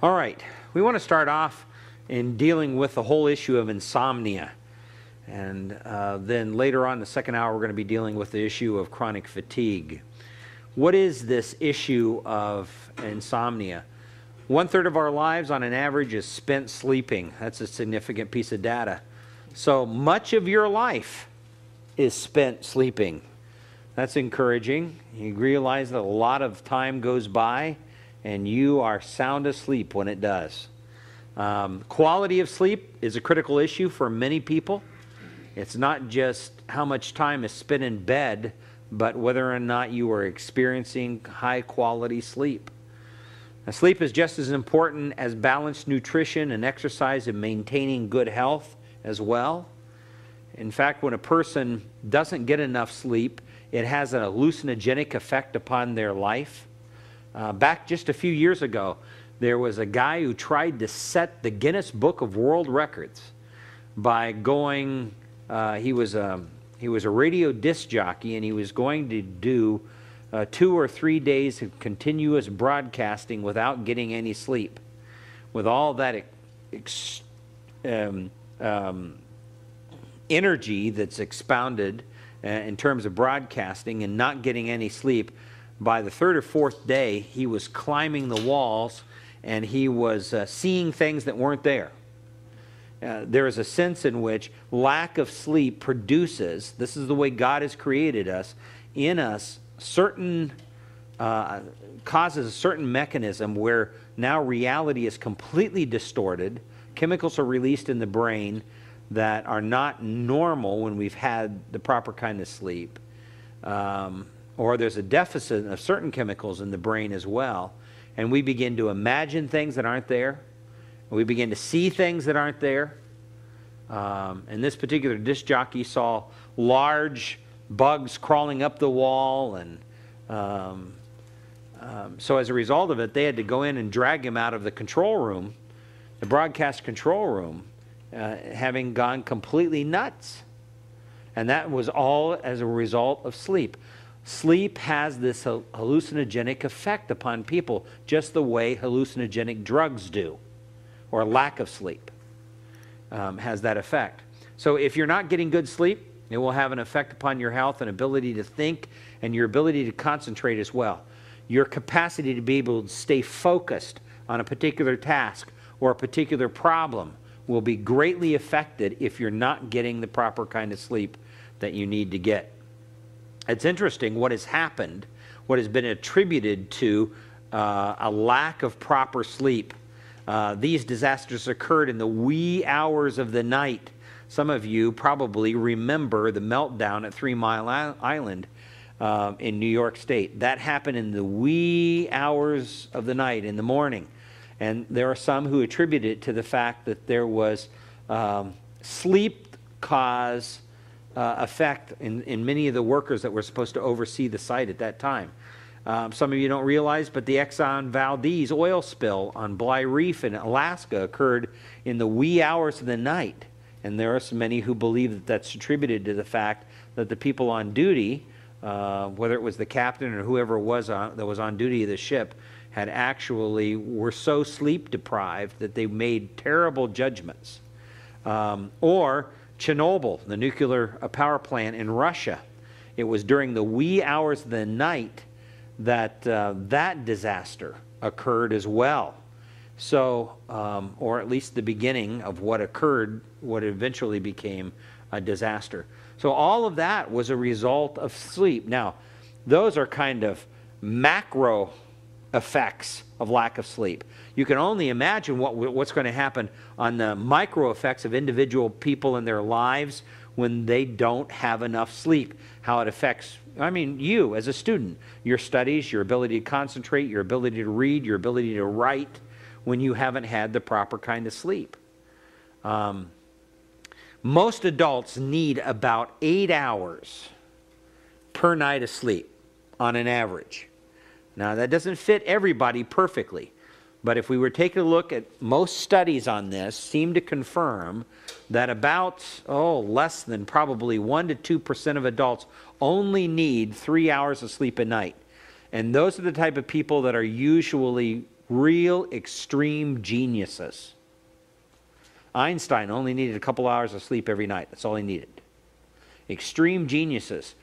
All right, we want to start off in dealing with the whole issue of insomnia. And uh, then later on, the second hour, we're going to be dealing with the issue of chronic fatigue. What is this issue of insomnia? One third of our lives, on an average, is spent sleeping. That's a significant piece of data. So much of your life is spent sleeping. That's encouraging. You realize that a lot of time goes by and you are sound asleep when it does. Um, quality of sleep is a critical issue for many people. It's not just how much time is spent in bed, but whether or not you are experiencing high quality sleep. Now, sleep is just as important as balanced nutrition and exercise in maintaining good health as well. In fact, when a person doesn't get enough sleep, it has a hallucinogenic effect upon their life. Uh, back just a few years ago, there was a guy who tried to set the Guinness Book of World Records by going, uh, he, was a, he was a radio disc jockey and he was going to do uh, two or three days of continuous broadcasting without getting any sleep. With all that ex, um, um, energy that's expounded uh, in terms of broadcasting and not getting any sleep, by the third or fourth day, he was climbing the walls and he was uh, seeing things that weren't there. Uh, there is a sense in which lack of sleep produces, this is the way God has created us, in us certain, uh, causes a certain mechanism where now reality is completely distorted. Chemicals are released in the brain that are not normal when we've had the proper kind of sleep. Um, or there's a deficit of certain chemicals in the brain as well. And we begin to imagine things that aren't there. We begin to see things that aren't there. Um, and this particular disc jockey saw large bugs crawling up the wall. And um, um, so, as a result of it, they had to go in and drag him out of the control room, the broadcast control room, uh, having gone completely nuts. And that was all as a result of sleep. Sleep has this hallucinogenic effect upon people, just the way hallucinogenic drugs do, or lack of sleep um, has that effect. So if you're not getting good sleep, it will have an effect upon your health and ability to think and your ability to concentrate as well. Your capacity to be able to stay focused on a particular task or a particular problem will be greatly affected if you're not getting the proper kind of sleep that you need to get. It's interesting what has happened, what has been attributed to uh, a lack of proper sleep. Uh, these disasters occurred in the wee hours of the night. Some of you probably remember the meltdown at Three Mile Island uh, in New York State. That happened in the wee hours of the night, in the morning. And there are some who attribute it to the fact that there was um, sleep cause uh, effect in, in many of the workers that were supposed to oversee the site at that time. Um, some of you don't realize, but the Exxon Valdez oil spill on Bligh Reef in Alaska occurred in the wee hours of the night. And there are so many who believe that that's attributed to the fact that the people on duty, uh, whether it was the captain or whoever was on, that was on duty of the ship, had actually were so sleep deprived that they made terrible judgments. Um, or Chernobyl, the nuclear uh, power plant in Russia. It was during the wee hours of the night that uh, that disaster occurred as well. So, um, or at least the beginning of what occurred, what eventually became a disaster. So, all of that was a result of sleep. Now, those are kind of macro effects of lack of sleep. You can only imagine what, what's going to happen on the micro effects of individual people in their lives when they don't have enough sleep, how it affects, I mean, you as a student, your studies, your ability to concentrate, your ability to read, your ability to write when you haven't had the proper kind of sleep. Um, most adults need about eight hours per night of sleep on an average. Now, that doesn't fit everybody perfectly, but if we were taking a look at most studies on this, seem to confirm that about, oh, less than probably 1% to 2% of adults only need three hours of sleep a night. And those are the type of people that are usually real extreme geniuses. Einstein only needed a couple hours of sleep every night. That's all he needed. Extreme geniuses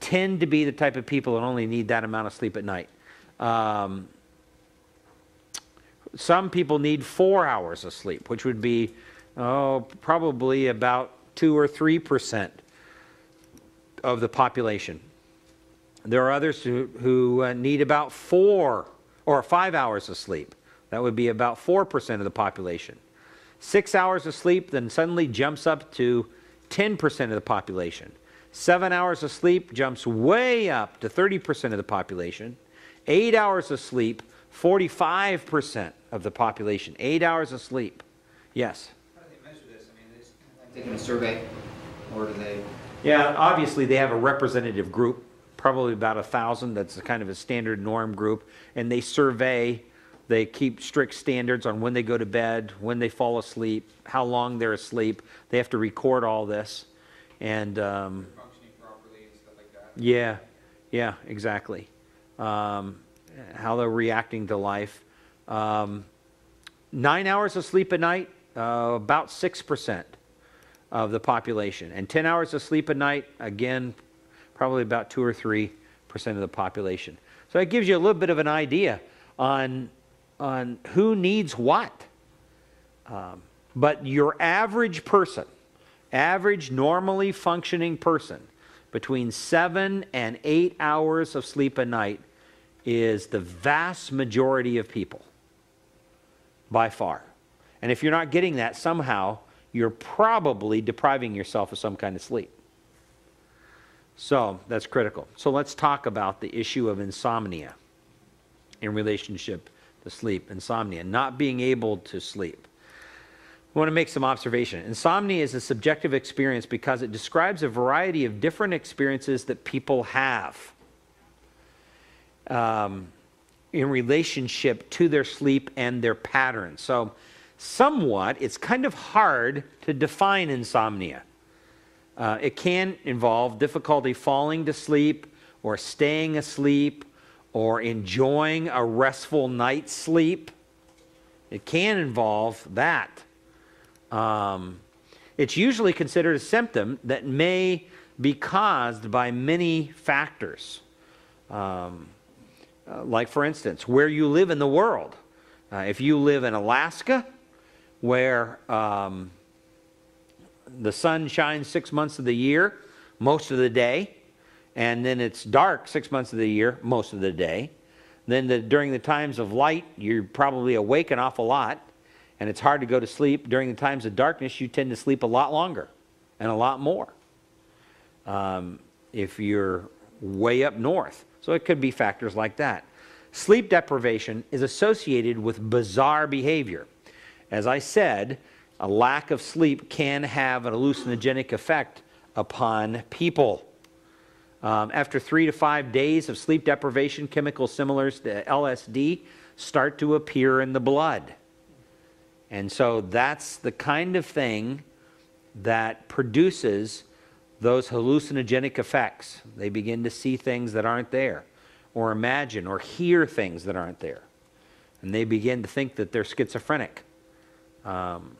tend to be the type of people that only need that amount of sleep at night. Um, some people need four hours of sleep, which would be oh, probably about two or three percent of the population. There are others who, who uh, need about four or five hours of sleep. That would be about 4% of the population. Six hours of sleep then suddenly jumps up to 10% of the population. Seven hours of sleep jumps way up to 30% of the population. Eight hours of sleep, 45% of the population. Eight hours of sleep. Yes? How do they measure this? I mean, they just kind of like taking a survey, or do they? Yeah, obviously they have a representative group, probably about a thousand. That's a kind of a standard norm group, and they survey. They keep strict standards on when they go to bed, when they fall asleep, how long they're asleep. They have to record all this, and um, functioning properly and stuff like that. yeah, yeah, exactly. Um, how they're reacting to life. Um, nine hours of sleep a night, uh, about 6% of the population. And 10 hours of sleep a night, again, probably about 2 or 3% of the population. So it gives you a little bit of an idea on, on who needs what. Um, but your average person, average normally functioning person, between seven and eight hours of sleep a night is the vast majority of people by far. And if you're not getting that somehow, you're probably depriving yourself of some kind of sleep. So that's critical. So let's talk about the issue of insomnia in relationship to sleep. Insomnia, not being able to sleep. I want to make some observation. Insomnia is a subjective experience because it describes a variety of different experiences that people have um, in relationship to their sleep and their patterns. So, somewhat, it's kind of hard to define insomnia. Uh, it can involve difficulty falling to sleep or staying asleep or enjoying a restful night's sleep. It can involve that. Um, it's usually considered a symptom that may be caused by many factors. Um, uh, like, for instance, where you live in the world. Uh, if you live in Alaska, where um, the sun shines six months of the year, most of the day, and then it's dark six months of the year, most of the day. Then the, during the times of light, you're probably awake an awful lot, and it's hard to go to sleep. During the times of darkness, you tend to sleep a lot longer and a lot more. Um, if you're way up north, so it could be factors like that. Sleep deprivation is associated with bizarre behavior. As I said, a lack of sleep can have an hallucinogenic effect upon people. Um, after three to five days of sleep deprivation, chemicals similar to LSD start to appear in the blood. And so that's the kind of thing that produces those hallucinogenic effects. They begin to see things that aren't there, or imagine or hear things that aren't there. And they begin to think that they're schizophrenic. Um,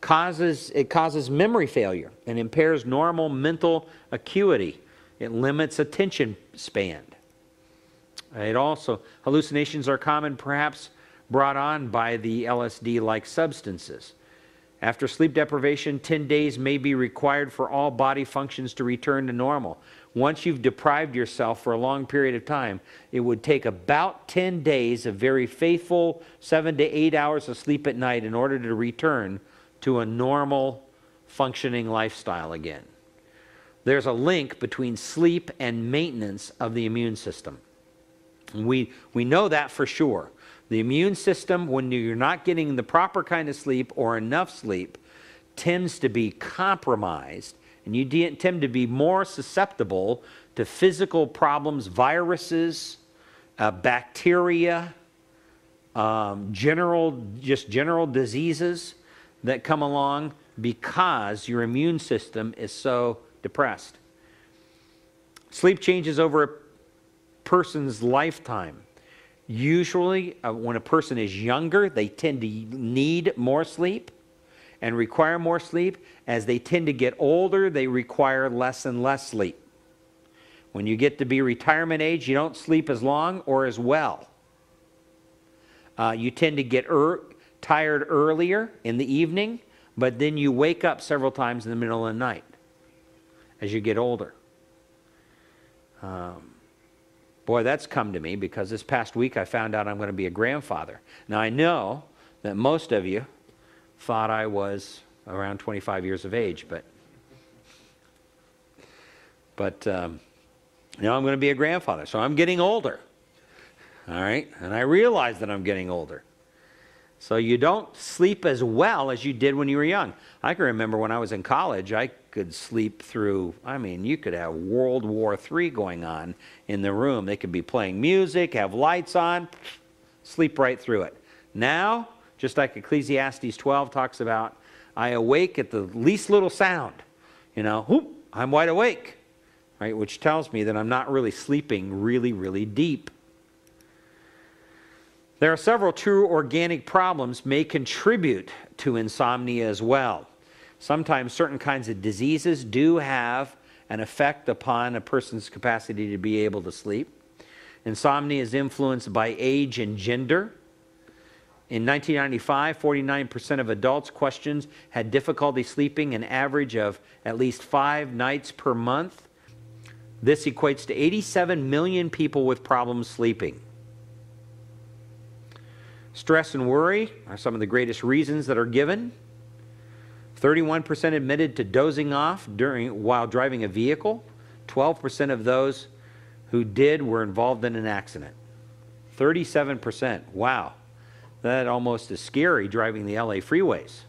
causes, it causes memory failure and impairs normal mental acuity. It limits attention span. It also, hallucinations are common, perhaps brought on by the LSD like substances. After sleep deprivation, 10 days may be required for all body functions to return to normal. Once you've deprived yourself for a long period of time, it would take about 10 days of very faithful seven to eight hours of sleep at night in order to return to a normal functioning lifestyle again. There's a link between sleep and maintenance of the immune system. We, we know that for sure. The immune system, when you're not getting the proper kind of sleep or enough sleep, tends to be compromised, and you tend to be more susceptible to physical problems, viruses, uh, bacteria, um, general, just general diseases that come along because your immune system is so depressed. Sleep changes over a person's lifetime Usually, uh, when a person is younger, they tend to need more sleep and require more sleep. As they tend to get older, they require less and less sleep. When you get to be retirement age, you don't sleep as long or as well. Uh, you tend to get er- tired earlier in the evening, but then you wake up several times in the middle of the night as you get older. Um, boy, that's come to me because this past week I found out I'm going to be a grandfather. Now, I know that most of you thought I was around 25 years of age, but but um, now I'm going to be a grandfather, so I'm getting older. All right, and I realize that I'm getting older. So you don't sleep as well as you did when you were young. I can remember when I was in college, I could sleep through, I mean, you could have World War III going on in the room. They could be playing music, have lights on, sleep right through it. Now, just like Ecclesiastes 12 talks about, I awake at the least little sound. You know, whoop, I'm wide awake, right? Which tells me that I'm not really sleeping really, really deep. There are several true organic problems may contribute to insomnia as well. Sometimes certain kinds of diseases do have an effect upon a person's capacity to be able to sleep. Insomnia is influenced by age and gender. In 1995, 49% of adults questioned had difficulty sleeping, an average of at least five nights per month. This equates to 87 million people with problems sleeping. Stress and worry are some of the greatest reasons that are given. 31% admitted to dozing off during while driving a vehicle. 12% of those who did were involved in an accident. 37%. Wow. That almost is scary driving the LA freeways.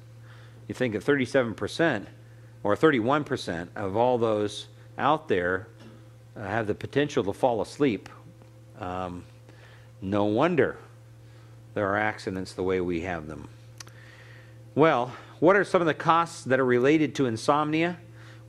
You think of 37% or 31% of all those out there uh, have the potential to fall asleep. Um, no wonder there are accidents the way we have them. Well, what are some of the costs that are related to insomnia?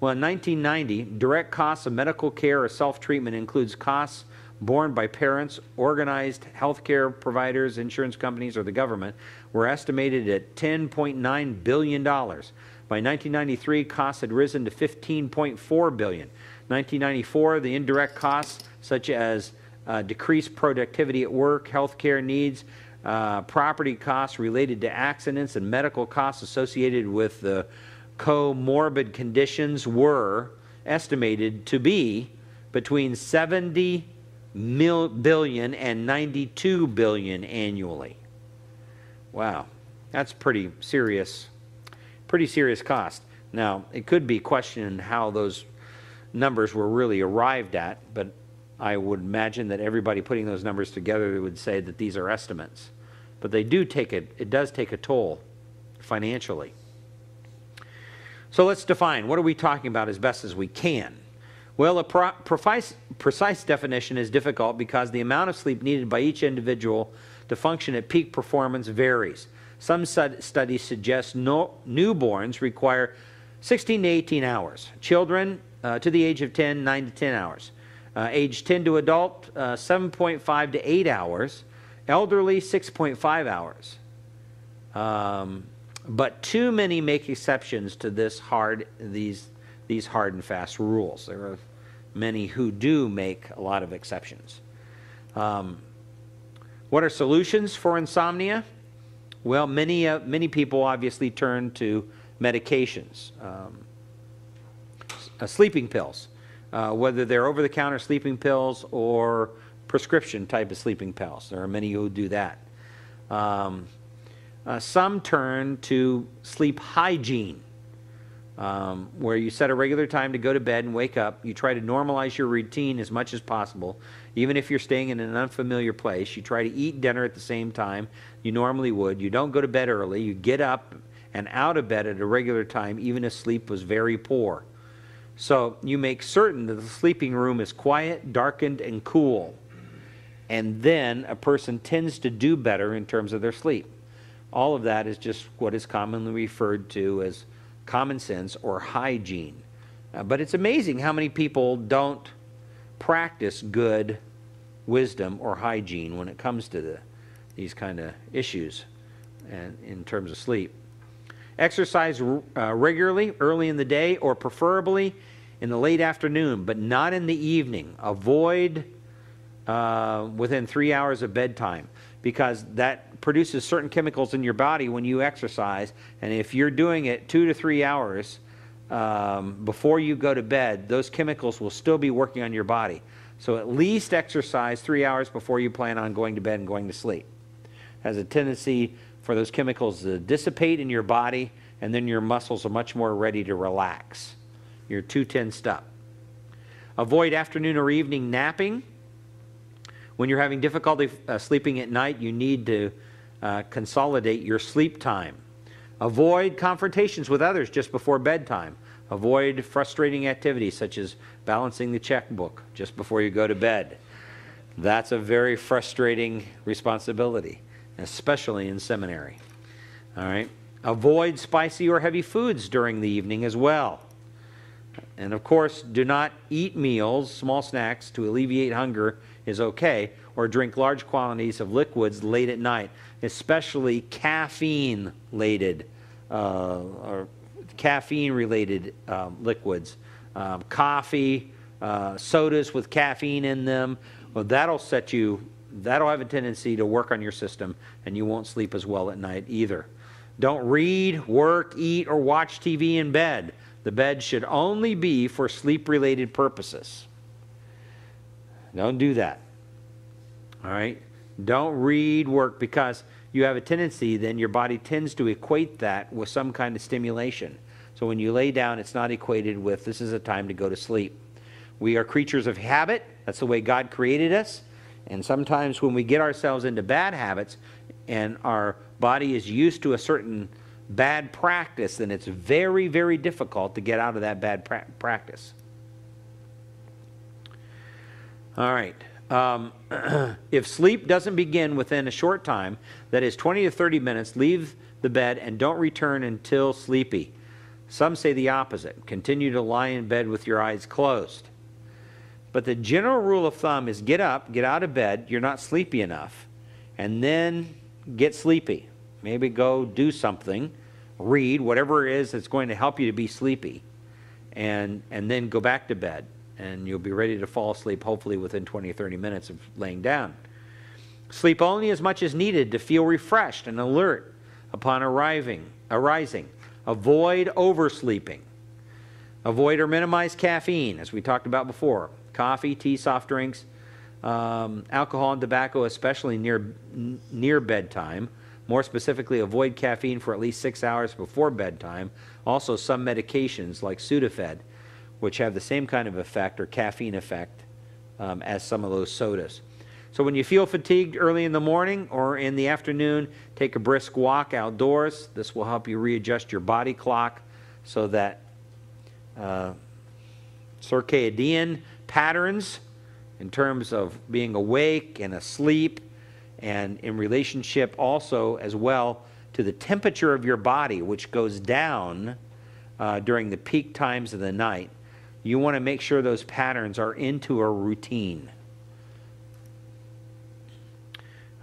Well, in 1990, direct costs of medical care or self treatment includes costs borne by parents, organized healthcare providers, insurance companies, or the government, were estimated at $10.9 billion. By 1993, costs had risen to 15.4 billion. 1994, the indirect costs, such as uh, decreased productivity at work, healthcare needs, uh, property costs related to accidents and medical costs associated with the comorbid conditions were estimated to be between 70 mil billion and 92 billion annually. Wow, that's pretty serious, pretty serious cost. Now, it could be questioned how those numbers were really arrived at, but I would imagine that everybody putting those numbers together would say that these are estimates. But they do take it, it does take a toll financially. So let's define what are we talking about as best as we can. Well, a pro- precise, precise definition is difficult because the amount of sleep needed by each individual to function at peak performance varies. Some studies suggest no, newborns require 16 to 18 hours. Children uh, to the age of 10, 9 to 10 hours. Uh, age 10 to adult, uh, 7.5 to 8 hours. Elderly, 6.5 hours. Um, but too many make exceptions to this hard, these these hard and fast rules. There are many who do make a lot of exceptions. Um, what are solutions for insomnia? Well, many, uh, many people obviously turn to medications, um, uh, sleeping pills, uh, whether they're over the counter sleeping pills or prescription type of sleeping pills. There are many who do that. Um, uh, some turn to sleep hygiene um, where you set a regular time to go to bed and wake up. You try to normalize your routine as much as possible. Even if you're staying in an unfamiliar place, you try to eat dinner at the same time you normally would. You don't go to bed early. You get up and out of bed at a regular time, even if sleep was very poor. So you make certain that the sleeping room is quiet, darkened, and cool. And then a person tends to do better in terms of their sleep. All of that is just what is commonly referred to as common sense or hygiene. Uh, but it's amazing how many people don't practice good wisdom or hygiene when it comes to the, these kind of issues and in terms of sleep. Exercise uh, regularly early in the day or preferably in the late afternoon, but not in the evening. Avoid uh, within three hours of bedtime because that produces certain chemicals in your body when you exercise. And if you're doing it two to three hours um, before you go to bed, those chemicals will still be working on your body. So at least exercise three hours before you plan on going to bed and going to sleep. Has a tendency for those chemicals to dissipate in your body, and then your muscles are much more ready to relax. You're too tensed up. Avoid afternoon or evening napping. When you're having difficulty uh, sleeping at night, you need to uh, consolidate your sleep time. Avoid confrontations with others just before bedtime. Avoid frustrating activities such as balancing the checkbook just before you go to bed. That's a very frustrating responsibility especially in seminary. All right. Avoid spicy or heavy foods during the evening as well. And of course, do not eat meals, small snacks to alleviate hunger is okay, or drink large quantities of liquids late at night, especially caffeine related uh, or caffeine related um, liquids. Um, coffee, uh, sodas with caffeine in them, well, that'll set you that'll have a tendency to work on your system and you won't sleep as well at night either. Don't read, work, eat, or watch TV in bed. The bed should only be for sleep related purposes. Don't do that. All right? Don't read, work, because you have a tendency, then your body tends to equate that with some kind of stimulation. So when you lay down, it's not equated with this is a time to go to sleep. We are creatures of habit. That's the way God created us. And sometimes when we get ourselves into bad habits and our body is used to a certain bad practice, then it's very, very difficult to get out of that bad pra- practice. All right. Um, if sleep doesn't begin within a short time, that is 20 to 30 minutes, leave the bed and don't return until sleepy. Some say the opposite. Continue to lie in bed with your eyes closed. But the general rule of thumb is get up, get out of bed, you're not sleepy enough, and then get sleepy. Maybe go do something, read, whatever it is that's going to help you to be sleepy, and, and then go back to bed. And you'll be ready to fall asleep, hopefully within 20 or 30 minutes of laying down. Sleep only as much as needed to feel refreshed and alert upon arriving, arising. Avoid oversleeping. Avoid or minimize caffeine, as we talked about before coffee, tea, soft drinks, um, alcohol and tobacco, especially near, near bedtime. More specifically, avoid caffeine for at least six hours before bedtime. Also, some medications like Sudafed, which have the same kind of effect or caffeine effect um, as some of those sodas. So, when you feel fatigued early in the morning or in the afternoon, take a brisk walk outdoors. This will help you readjust your body clock so that uh, circadian patterns in terms of being awake and asleep, and in relationship also as well to the temperature of your body, which goes down uh, during the peak times of the night. You want to make sure those patterns are into a routine.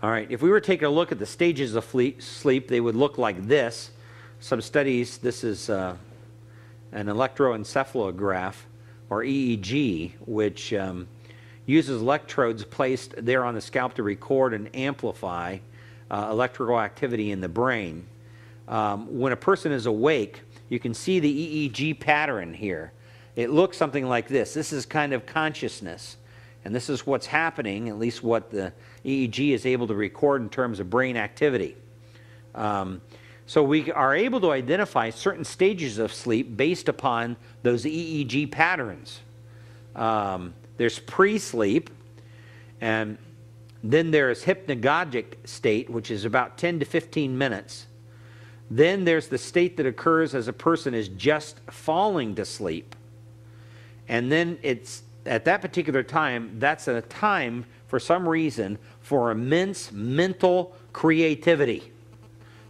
All right, if we were taking a look at the stages of sleep, they would look like this. Some studies, this is uh, an electroencephalograph or EEG, which um, uses electrodes placed there on the scalp to record and amplify uh, electrical activity in the brain. Um, when a person is awake, you can see the EEG pattern here. It looks something like this. This is kind of consciousness. And this is what's happening, at least what the EEG is able to record in terms of brain activity. Um, so we are able to identify certain stages of sleep based upon those EEG patterns. Um, there's pre-sleep, and then there's hypnagogic state, which is about 10 to 15 minutes. Then there's the state that occurs as a person is just falling to sleep. And then it's at that particular time, that's a time for some reason for immense mental creativity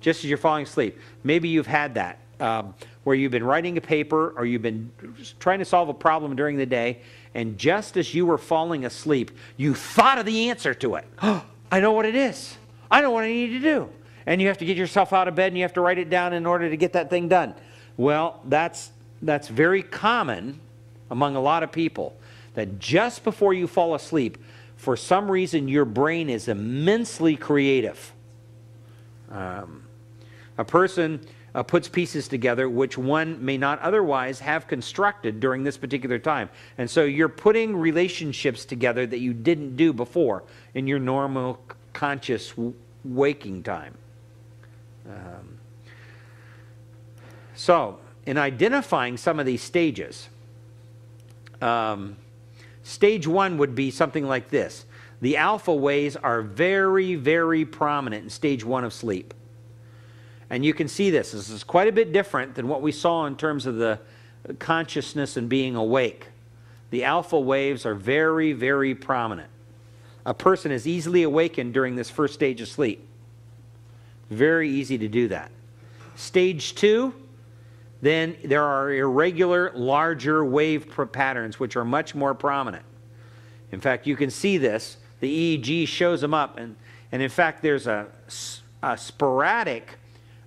just as you're falling asleep. Maybe you've had that um, where you've been writing a paper or you've been trying to solve a problem during the day, and just as you were falling asleep, you thought of the answer to it. I know what it is. I know what I need to do. And you have to get yourself out of bed and you have to write it down in order to get that thing done. Well, that's, that's very common among a lot of people that just before you fall asleep, for some reason, your brain is immensely creative. Um, a person uh, puts pieces together which one may not otherwise have constructed during this particular time. And so you're putting relationships together that you didn't do before in your normal conscious waking time. Um, so, in identifying some of these stages, um, stage one would be something like this. The alpha waves are very, very prominent in stage one of sleep. And you can see this. This is quite a bit different than what we saw in terms of the consciousness and being awake. The alpha waves are very, very prominent. A person is easily awakened during this first stage of sleep. Very easy to do that. Stage two, then there are irregular, larger wave patterns, which are much more prominent. In fact, you can see this. The EEG shows them up. And, and in fact, there's a, a sporadic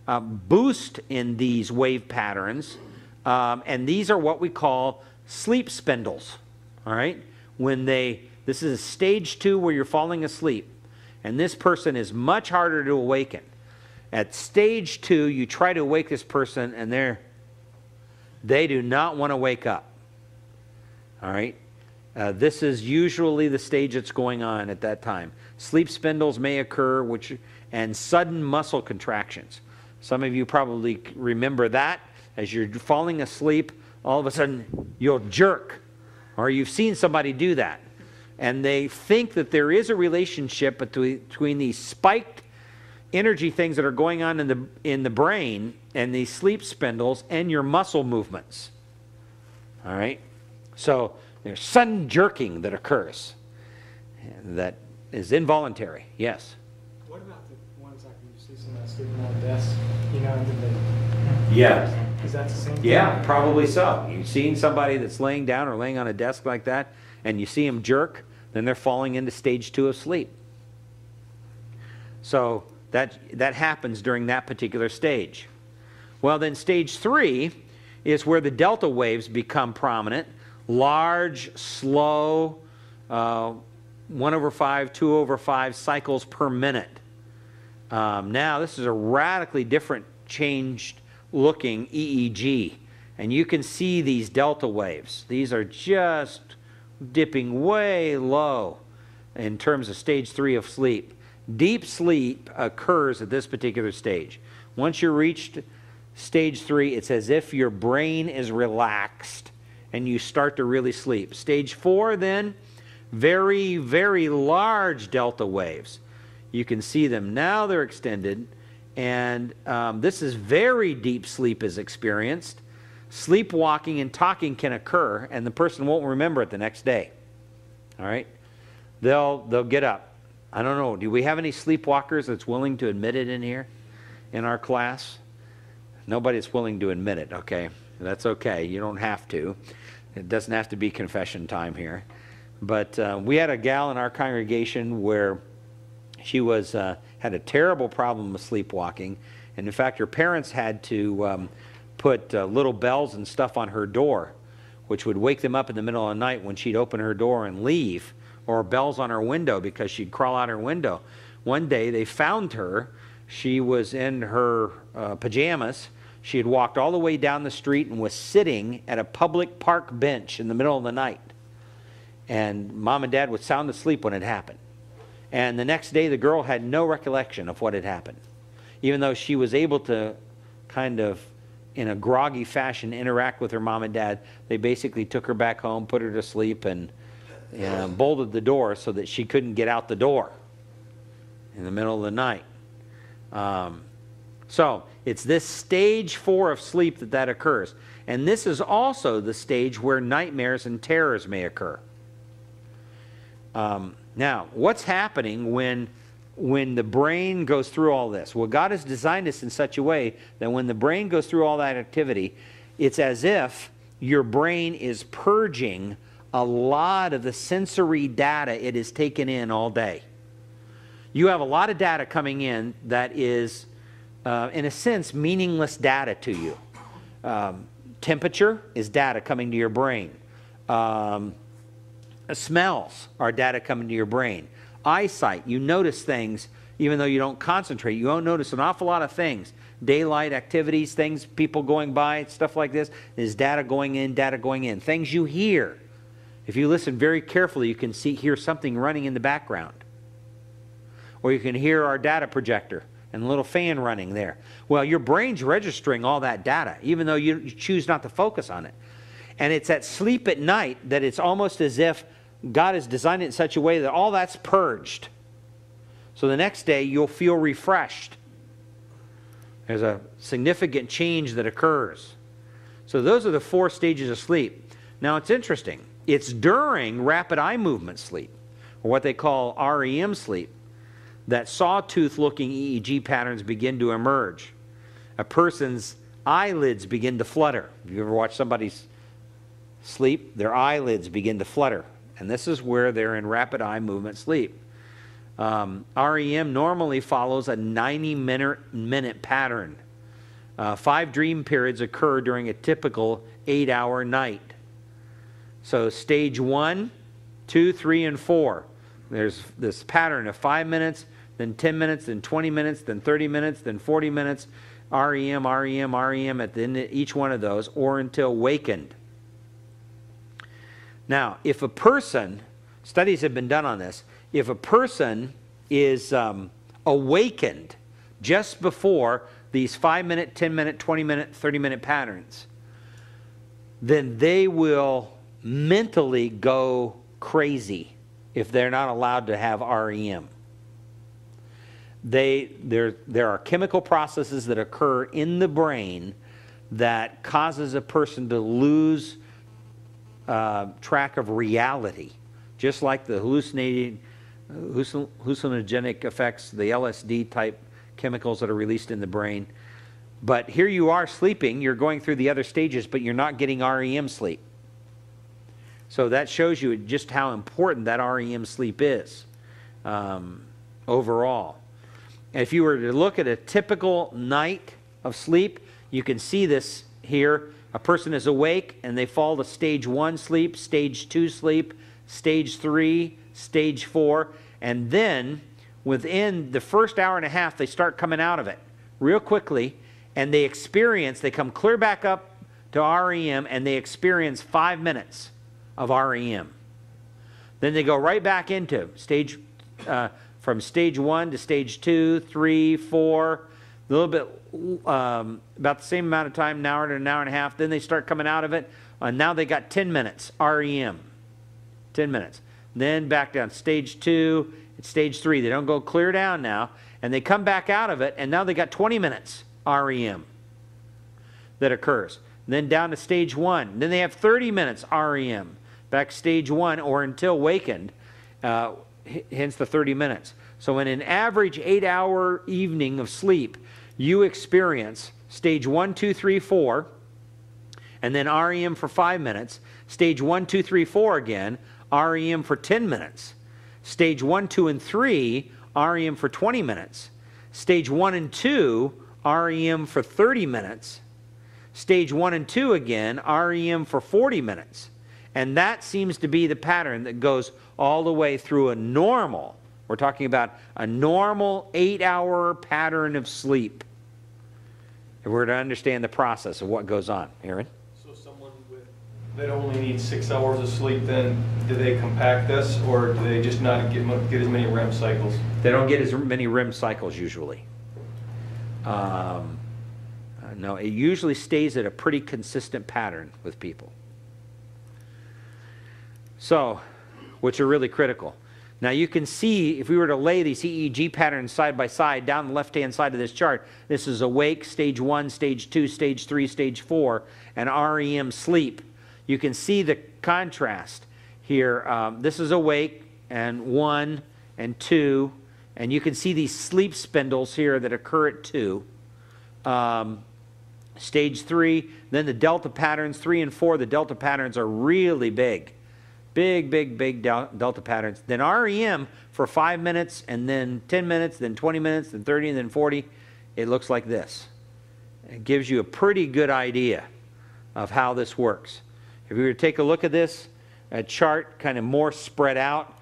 uh, boost in these wave patterns. Um, and these are what we call sleep spindles. All right? When they, this is a stage two where you're falling asleep. And this person is much harder to awaken. At stage two, you try to wake this person and they're, they do not want to wake up. All right? Uh, this is usually the stage that's going on at that time. Sleep spindles may occur, which and sudden muscle contractions. Some of you probably remember that. As you're falling asleep, all of a sudden you'll jerk. Or you've seen somebody do that. And they think that there is a relationship between, between these spiked energy things that are going on in the, in the brain and these sleep spindles and your muscle movements. All right? So there's sudden jerking that occurs that is involuntary. Yes? What about the ones like you see somebody sleeping on a desk, you know, and then they, Yeah. is that the same? thing? Yeah, probably so. You've seen somebody that's laying down or laying on a desk like that, and you see them jerk, then they're falling into stage two of sleep. So that, that happens during that particular stage. Well, then stage three is where the delta waves become prominent large, slow, uh, 1 over 5, 2 over 5 cycles per minute. Um, now, this is a radically different, changed looking EEG. And you can see these delta waves. These are just dipping way low in terms of stage three of sleep. Deep sleep occurs at this particular stage. Once you reached stage three, it's as if your brain is relaxed and you start to really sleep. Stage four, then, very, very large delta waves. You can see them now, they're extended, and um, this is very deep sleep is experienced. Sleepwalking and talking can occur, and the person won't remember it the next day. All right? They'll, they'll get up. I don't know. Do we have any sleepwalkers that's willing to admit it in here in our class? Nobody's willing to admit it, okay? That's okay. You don't have to. It doesn't have to be confession time here. But uh, we had a gal in our congregation where she was uh, had a terrible problem with sleepwalking, and in fact, her parents had to um, put uh, little bells and stuff on her door, which would wake them up in the middle of the night when she'd open her door and leave, or bells on her window because she'd crawl out her window. One day they found her. She was in her uh, pajamas. She had walked all the way down the street and was sitting at a public park bench in the middle of the night. And mom and dad was sound asleep when it happened. And the next day, the girl had no recollection of what had happened, even though she was able to kind of, in a groggy fashion, interact with her mom and dad. They basically took her back home, put her to sleep, and you know, bolted the door so that she couldn't get out the door in the middle of the night. Um, so it's this stage four of sleep that that occurs. And this is also the stage where nightmares and terrors may occur. Um, now, what's happening when when the brain goes through all this, well, God has designed us in such a way that when the brain goes through all that activity, it's as if your brain is purging a lot of the sensory data it has taken in all day. You have a lot of data coming in that is, uh, in a sense, meaningless data to you. Um, temperature is data coming to your brain. Um, smells are data coming to your brain eyesight. You notice things even though you don't concentrate. You don't notice an awful lot of things. Daylight activities, things, people going by, stuff like this. There's data going in, data going in. Things you hear. If you listen very carefully, you can see hear something running in the background. Or you can hear our data projector and a little fan running there. Well, your brain's registering all that data, even though you choose not to focus on it. And it's at sleep at night that it's almost as if God has designed it in such a way that all that's purged. So the next day you'll feel refreshed. There's a significant change that occurs. So those are the four stages of sleep. Now it's interesting. It's during rapid eye movement sleep, or what they call REM sleep, that sawtooth looking EEG patterns begin to emerge. A person's eyelids begin to flutter. You ever watched somebody sleep? Their eyelids begin to flutter and this is where they're in rapid eye movement sleep. Um, REM normally follows a 90 minute, minute pattern. Uh, five dream periods occur during a typical eight hour night. So, stage one, two, three, and four. There's this pattern of five minutes, then 10 minutes, then 20 minutes, then 30 minutes, then 40 minutes. REM, REM, REM at the end of each one of those, or until wakened. Now, if a person, studies have been done on this, if a person is um, awakened just before these 5 minute, 10 minute, 20 minute, 30 minute patterns, then they will mentally go crazy if they're not allowed to have REM. They, there, there are chemical processes that occur in the brain that causes a person to lose uh, track of reality, just like the hallucinating, hallucinogenic effects, the LSD type chemicals that are released in the brain. But here you are sleeping, you're going through the other stages, but you're not getting REM sleep. So that shows you just how important that REM sleep is um, overall. If you were to look at a typical night of sleep, you can see this here. A person is awake and they fall to stage one sleep, stage two sleep, stage three, stage four, and then within the first hour and a half, they start coming out of it real quickly and they experience, they come clear back up to REM and they experience five minutes of REM. Then they go right back into stage, uh, from stage one to stage two, three, four, a little bit, um, about the same amount of time, an hour to an hour and a half. Then they start coming out of it. And now they got 10 minutes, REM. 10 minutes. Then back down. Stage two, it's stage three. They don't go clear down now. And they come back out of it, and now they got 20 minutes REM that occurs. Then down to stage one. Then they have 30 minutes REM. Back stage one or until wakened, uh, hence the 30 minutes. So in an average eight hour evening of sleep, you experience stage one, two, three, four, and then REM for five minutes. Stage one, two, three, four again, REM for 10 minutes. Stage one, two, and three, REM for 20 minutes. Stage one and two, REM for 30 minutes. Stage one and two again, REM for 40 minutes. And that seems to be the pattern that goes all the way through a normal we're talking about a normal eight hour pattern of sleep. If we're to understand the process of what goes on. Aaron? So someone with, that only needs six hours of sleep, then do they compact this or do they just not get, get as many REM cycles? They don't get as many REM cycles usually. Um, no, it usually stays at a pretty consistent pattern with people. So, which are really critical. Now you can see, if we were to lay these EEG patterns side by side down the left-hand side of this chart, this is awake, stage one, stage two, stage three, stage four, and REM sleep. You can see the contrast here. Um, this is awake, and one, and two, And you can see these sleep spindles here that occur at two. Um, stage three, then the delta patterns, three and four, the delta patterns are really big. Big, big, big del- delta patterns. Then REM for five minutes, and then 10 minutes, then 20 minutes, then 30, and then 40. It looks like this. It gives you a pretty good idea of how this works. If we were to take a look at this, a chart kind of more spread out,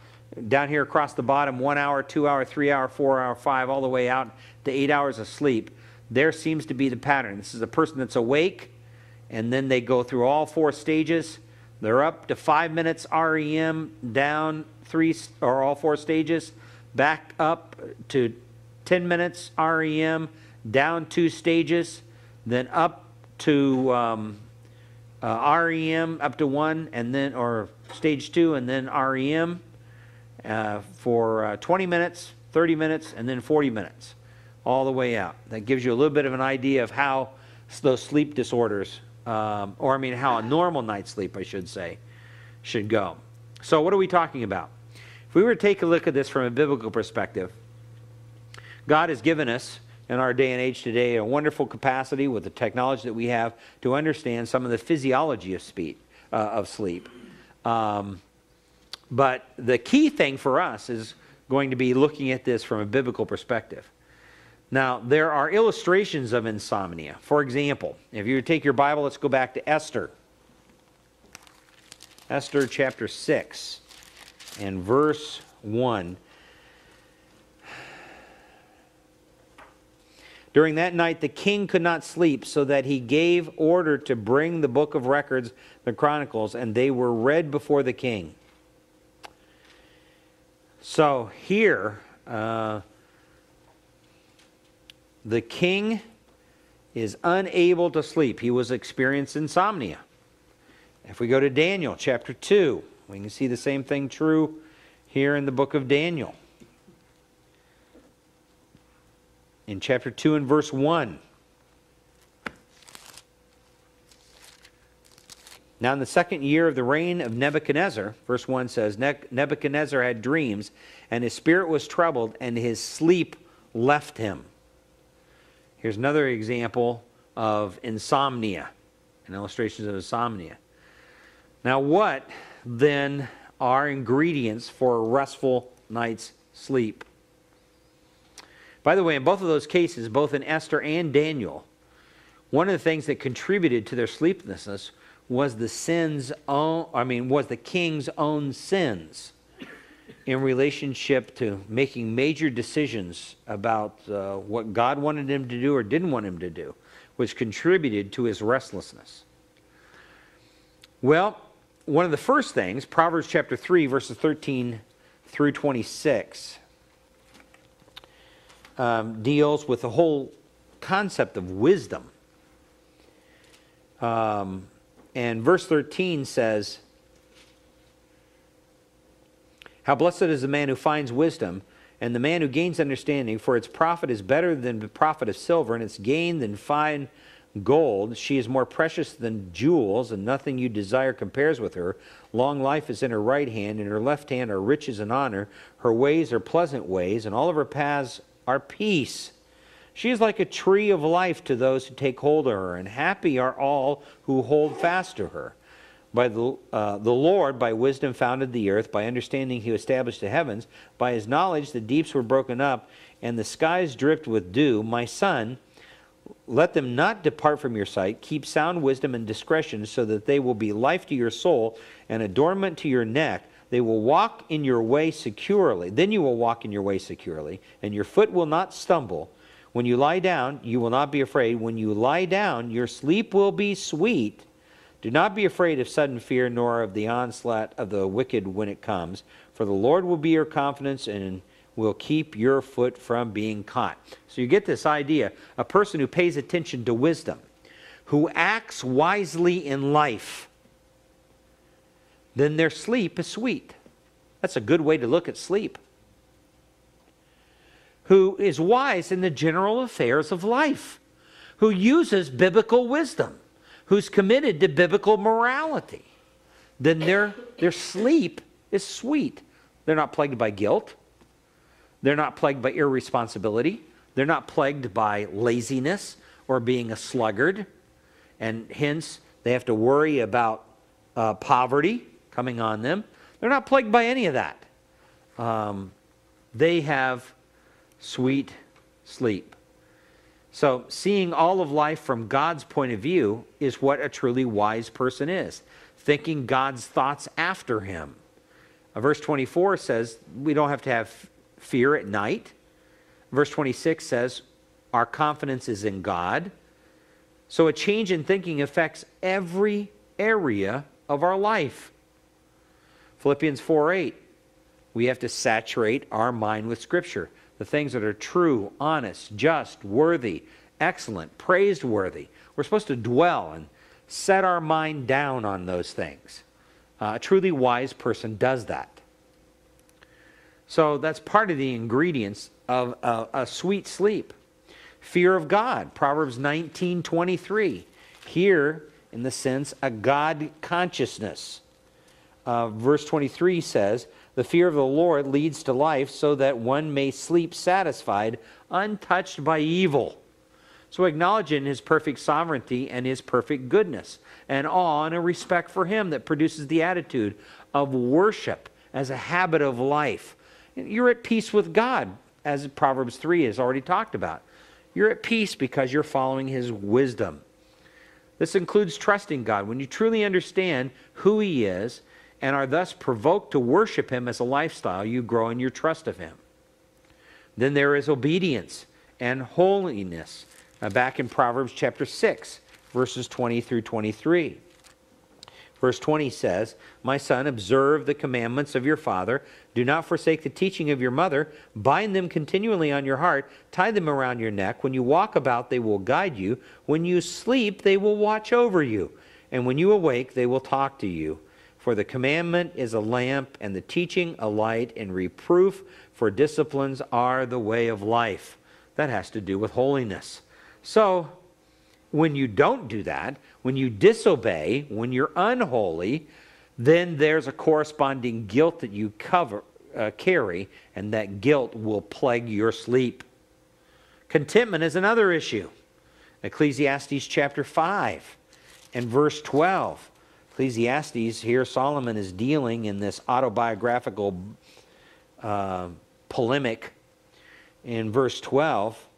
down here across the bottom, one hour, two hour, three hour, four hour, five, all the way out to eight hours of sleep, there seems to be the pattern. This is a person that's awake, and then they go through all four stages. They're up to five minutes REM, down three or all four stages, back up to 10 minutes REM, down two stages, then up to um, uh, REM up to one, and then or stage two, and then REM uh, for uh, 20 minutes, 30 minutes, and then 40 minutes, all the way out. That gives you a little bit of an idea of how those sleep disorders, um, or I mean, how a normal night's sleep, I should say, should go. So, what are we talking about? If we were to take a look at this from a biblical perspective, God has given us in our day and age today a wonderful capacity with the technology that we have to understand some of the physiology of speed, uh, of sleep. Um, but the key thing for us is going to be looking at this from a biblical perspective. Now, there are illustrations of insomnia. For example, if you take your Bible, let's go back to Esther. Esther chapter 6 and verse 1. During that night, the king could not sleep, so that he gave order to bring the book of records, the Chronicles, and they were read before the king. So here, uh, the king is unable to sleep. He was experiencing insomnia. If we go to Daniel chapter 2, we can see the same thing true here in the book of Daniel. In chapter 2 and verse 1. Now, in the second year of the reign of Nebuchadnezzar, verse 1 says, Nebuchadnezzar had dreams, and his spirit was troubled, and his sleep left him. Here's another example of insomnia, and illustrations of insomnia. Now, what then are ingredients for a restful night's sleep? By the way, in both of those cases, both in Esther and Daniel, one of the things that contributed to their sleeplessness was the sins own, I mean, was the king's own sins in relationship to making major decisions about uh, what God wanted him to do or didn't want him to do, which contributed to his restlessness. Well, one of the first things, Proverbs chapter 3, verses 13 through 26, um, deals with the whole concept of wisdom. Um, and verse 13 says, How blessed is the man who finds wisdom, and the man who gains understanding, for its profit is better than the profit of silver, and its gain than fine gold. She is more precious than jewels, and nothing you desire compares with her. Long life is in her right hand, in her left hand are riches and honor. Her ways are pleasant ways, and all of her paths are peace. She is like a tree of life to those who take hold of her, and happy are all who hold fast to her. By the, uh, the Lord, by wisdom, founded the earth. By understanding, he established the heavens. By his knowledge, the deeps were broken up, and the skies dripped with dew. My son, let them not depart from your sight. Keep sound wisdom and discretion, so that they will be life to your soul and adornment to your neck. They will walk in your way securely. Then you will walk in your way securely, and your foot will not stumble. When you lie down, you will not be afraid. When you lie down, your sleep will be sweet. Do not be afraid of sudden fear, nor of the onslaught of the wicked when it comes, for the Lord will be your confidence and will keep your foot from being caught. So you get this idea a person who pays attention to wisdom, who acts wisely in life, then their sleep is sweet. That's a good way to look at sleep. Who is wise in the general affairs of life, who uses biblical wisdom, who's committed to biblical morality, then their, their sleep is sweet. They're not plagued by guilt. They're not plagued by irresponsibility. They're not plagued by laziness or being a sluggard. And hence, they have to worry about uh, poverty coming on them. They're not plagued by any of that. Um, they have sweet sleep. So, seeing all of life from God's point of view is what a truly wise person is, thinking God's thoughts after him. Uh, verse 24 says we don't have to have fear at night. Verse 26 says our confidence is in God. So, a change in thinking affects every area of our life. Philippians 4 8, we have to saturate our mind with Scripture the things that are true, honest, just, worthy, excellent, praiseworthy. We're supposed to dwell and set our mind down on those things. Uh, a truly wise person does that. So that's part of the ingredients of a, a sweet sleep. Fear of God, Proverbs 19 23. Here, in the sense, a God consciousness. Uh, verse 23 says, the fear of the Lord leads to life so that one may sleep satisfied, untouched by evil. So acknowledging his perfect sovereignty and his perfect goodness, and awe and a respect for him that produces the attitude of worship as a habit of life. You're at peace with God, as Proverbs 3 has already talked about. You're at peace because you're following his wisdom. This includes trusting God. When you truly understand who he is and are thus provoked to worship him as a lifestyle, you grow in your trust of him. Then there is obedience and holiness. Uh, back in Proverbs chapter 6, verses 20 through 23. Verse 20 says, My son, observe the commandments of your father. Do not forsake the teaching of your mother. Bind them continually on your heart. Tie them around your neck. When you walk about, they will guide you. When you sleep, they will watch over you. And when you awake, they will talk to you. For the commandment is a lamp, and the teaching a light, and reproof for disciplines are the way of life. That has to do with holiness. So, when you don't do that, when you disobey, when you're unholy, then there's a corresponding guilt that you cover, uh, carry, and that guilt will plague your sleep. Contentment is another issue. Ecclesiastes chapter 5 and verse 12. Ecclesiastes, here Solomon is dealing in this autobiographical uh, polemic. In verse 12,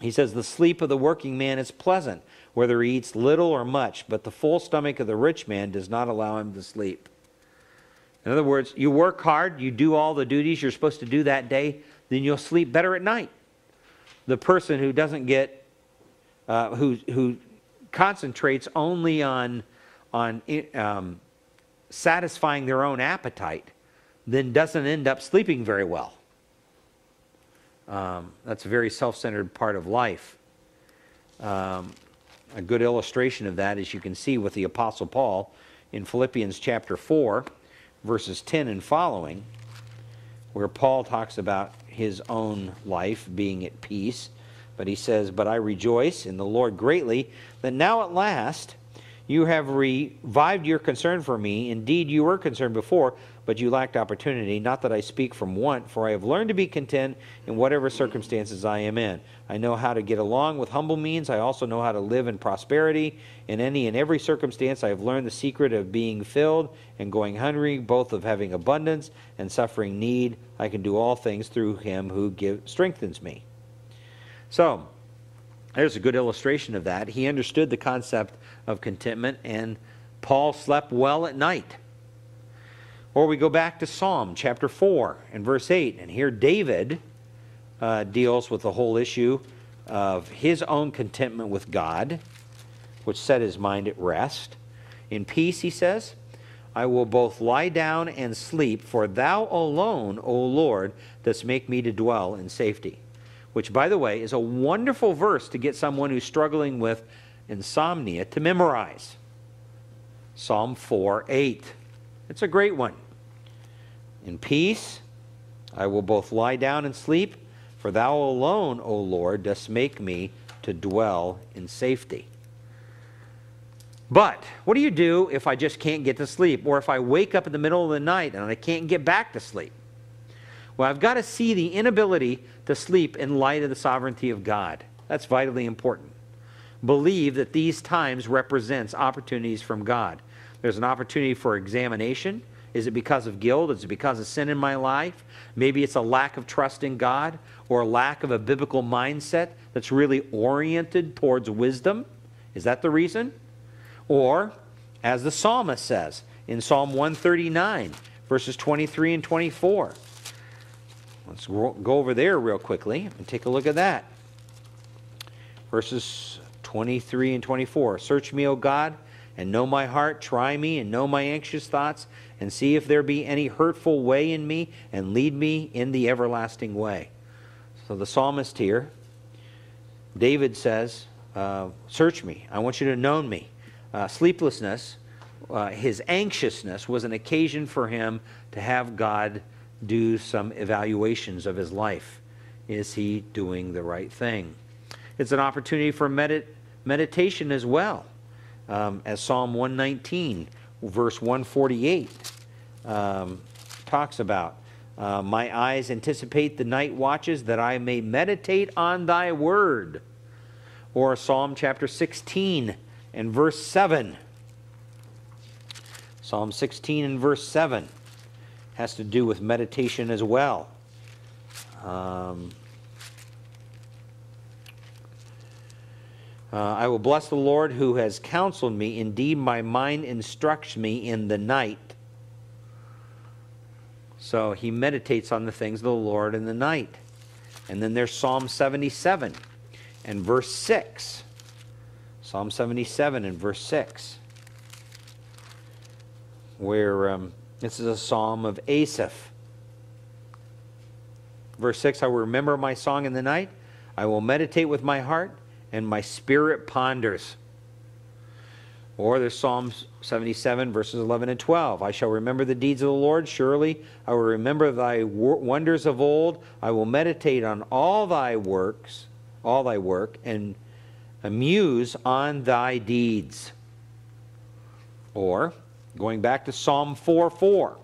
he says, The sleep of the working man is pleasant, whether he eats little or much, but the full stomach of the rich man does not allow him to sleep. In other words, you work hard, you do all the duties you're supposed to do that day, then you'll sleep better at night. The person who doesn't get, uh, who, who concentrates only on on um, satisfying their own appetite, then doesn't end up sleeping very well. Um, that's a very self centered part of life. Um, a good illustration of that, as you can see with the Apostle Paul in Philippians chapter 4, verses 10 and following, where Paul talks about his own life being at peace. But he says, But I rejoice in the Lord greatly that now at last, you have revived your concern for me. Indeed, you were concerned before, but you lacked opportunity. Not that I speak from want, for I have learned to be content in whatever circumstances I am in. I know how to get along with humble means. I also know how to live in prosperity. In any and every circumstance, I have learned the secret of being filled and going hungry, both of having abundance and suffering need. I can do all things through him who give, strengthens me. So, there's a good illustration of that. He understood the concept of contentment, and Paul slept well at night. Or we go back to Psalm chapter 4 and verse 8, and here David uh, deals with the whole issue of his own contentment with God, which set his mind at rest. In peace, he says, I will both lie down and sleep, for thou alone, O Lord, dost make me to dwell in safety. Which, by the way, is a wonderful verse to get someone who's struggling with insomnia to memorize. Psalm 4 8. It's a great one. In peace, I will both lie down and sleep, for thou alone, O Lord, dost make me to dwell in safety. But what do you do if I just can't get to sleep, or if I wake up in the middle of the night and I can't get back to sleep? Well, I've got to see the inability to sleep in light of the sovereignty of God. That's vitally important. Believe that these times represents opportunities from God. There's an opportunity for examination. Is it because of guilt? Is it because of sin in my life? Maybe it's a lack of trust in God or a lack of a biblical mindset that's really oriented towards wisdom. Is that the reason? Or, as the psalmist says in Psalm 139, verses 23 and 24. Let's go over there real quickly and take a look at that. Verses 23 and 24. Search me, O God, and know my heart. Try me and know my anxious thoughts, and see if there be any hurtful way in me, and lead me in the everlasting way. So the psalmist here, David says, uh, Search me. I want you to know me. Uh, sleeplessness, uh, his anxiousness was an occasion for him to have God do some evaluations of his life. Is he doing the right thing? It's an opportunity for medit- meditation as well, um, as Psalm 119, verse 148, um, talks about. Uh, my eyes anticipate the night watches that I may meditate on thy word. Or Psalm chapter 16 and verse 7. Psalm 16 and verse 7 has to do with meditation as well. Um, uh, I will bless the Lord who has counseled me. Indeed, my mind instructs me in the night. So he meditates on the things of the Lord in the night. And then there's Psalm 77 and verse 6. Psalm 77 and verse 6, where um, this is a psalm of Asaph. Verse 6 I will remember my song in the night, I will meditate with my heart, and my spirit ponders. Or there's Psalms 77, verses 11 and 12. I shall remember the deeds of the Lord. Surely I will remember thy wonders of old. I will meditate on all thy works, all thy work, and muse on thy deeds. Or, going back to Psalm 4 4,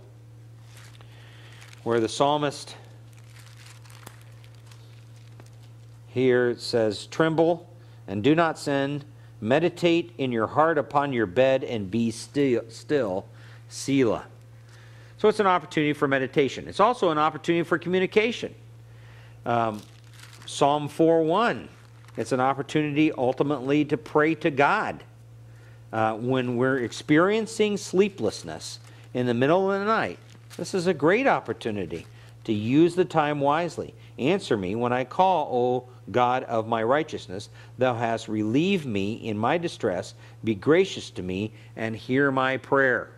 where the psalmist here says, Tremble and do not sin. Meditate in your heart upon your bed and be still, still Selah. So it's an opportunity for meditation. It's also an opportunity for communication. Um, Psalm 4 1 it's an opportunity ultimately to pray to God. Uh, when we're experiencing sleeplessness in the middle of the night, this is a great opportunity to use the time wisely. Answer me when I call, O God of my righteousness. Thou hast relieved me in my distress. Be gracious to me and hear my prayer.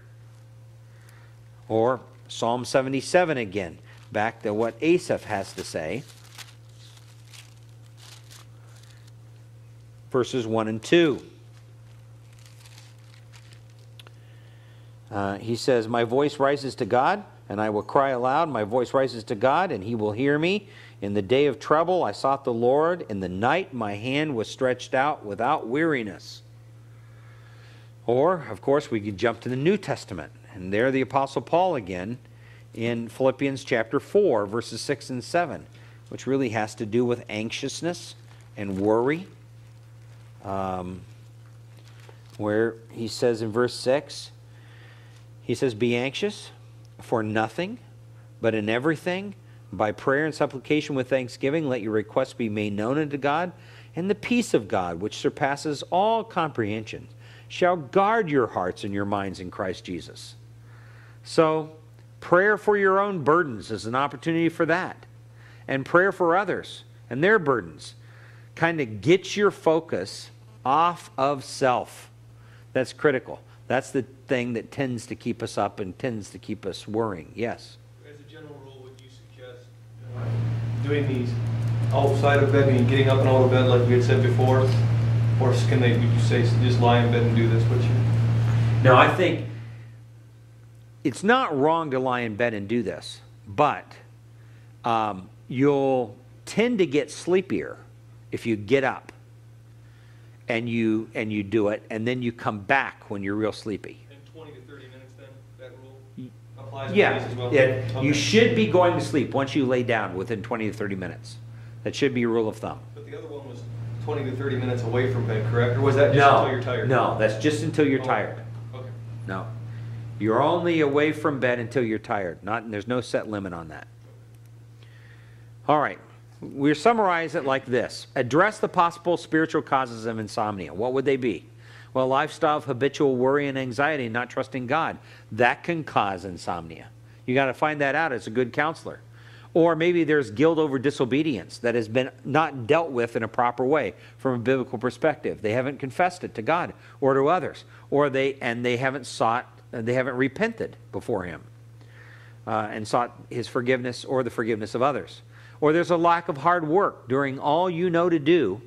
Or Psalm 77 again, back to what Asaph has to say. verses 1 and 2. Uh, he says, My voice rises to God, and I will cry aloud. My voice rises to God, and he will hear me. In the day of trouble, I sought the Lord. In the night, my hand was stretched out without weariness. Or, of course, we could jump to the New Testament. And there, the Apostle Paul again in Philippians chapter 4, verses 6 and 7, which really has to do with anxiousness and worry um, where he says in verse 6, he says, Be anxious for nothing, but in everything, by prayer and supplication with thanksgiving, let your requests be made known unto God, and the peace of God, which surpasses all comprehension, shall guard your hearts and your minds in Christ Jesus. So, prayer for your own burdens is an opportunity for that, and prayer for others and their burdens kind of gets your focus off of self. That's critical. That's the thing that tends to keep us up and tends to keep us worrying. Yes? As a general rule, would you suggest uh, doing these outside of bed, meaning getting up and out of bed like we had said before? Or can they, would you say, just lie in bed and do this? What's you? No, I think it's not wrong to lie in bed and do this, but um, you'll tend to get sleepier if you get up and you and you do it, and then you come back when you're real sleepy. And 20 to 30 minutes then, that rule? applies Yeah, well? it, you should be going to sleep once you lay down within 20 to 30 minutes. That should be a rule of thumb. But the other one was twenty to thirty minutes away from bed, correct? Or was that just until you're tired? No, that's just until you're Oh, tired. Okay. No. You're only away from bed until you're tired. Not, there's no set limit on that. All right. We summarize it like this. Address the possible spiritual causes of insomnia. What would they be? Well, lifestyle of habitual worry and anxiety not trusting God. That can cause insomnia. You got to find that out as a good counselor. Or maybe there's guilt over disobedience that has been not dealt with in a proper way from a biblical perspective. They haven't confessed it to God or to others, or they and they haven't sought, they haven't repented before Him uh, and sought His forgiveness or the forgiveness of others. Or there's a lack of hard work doing all you know to do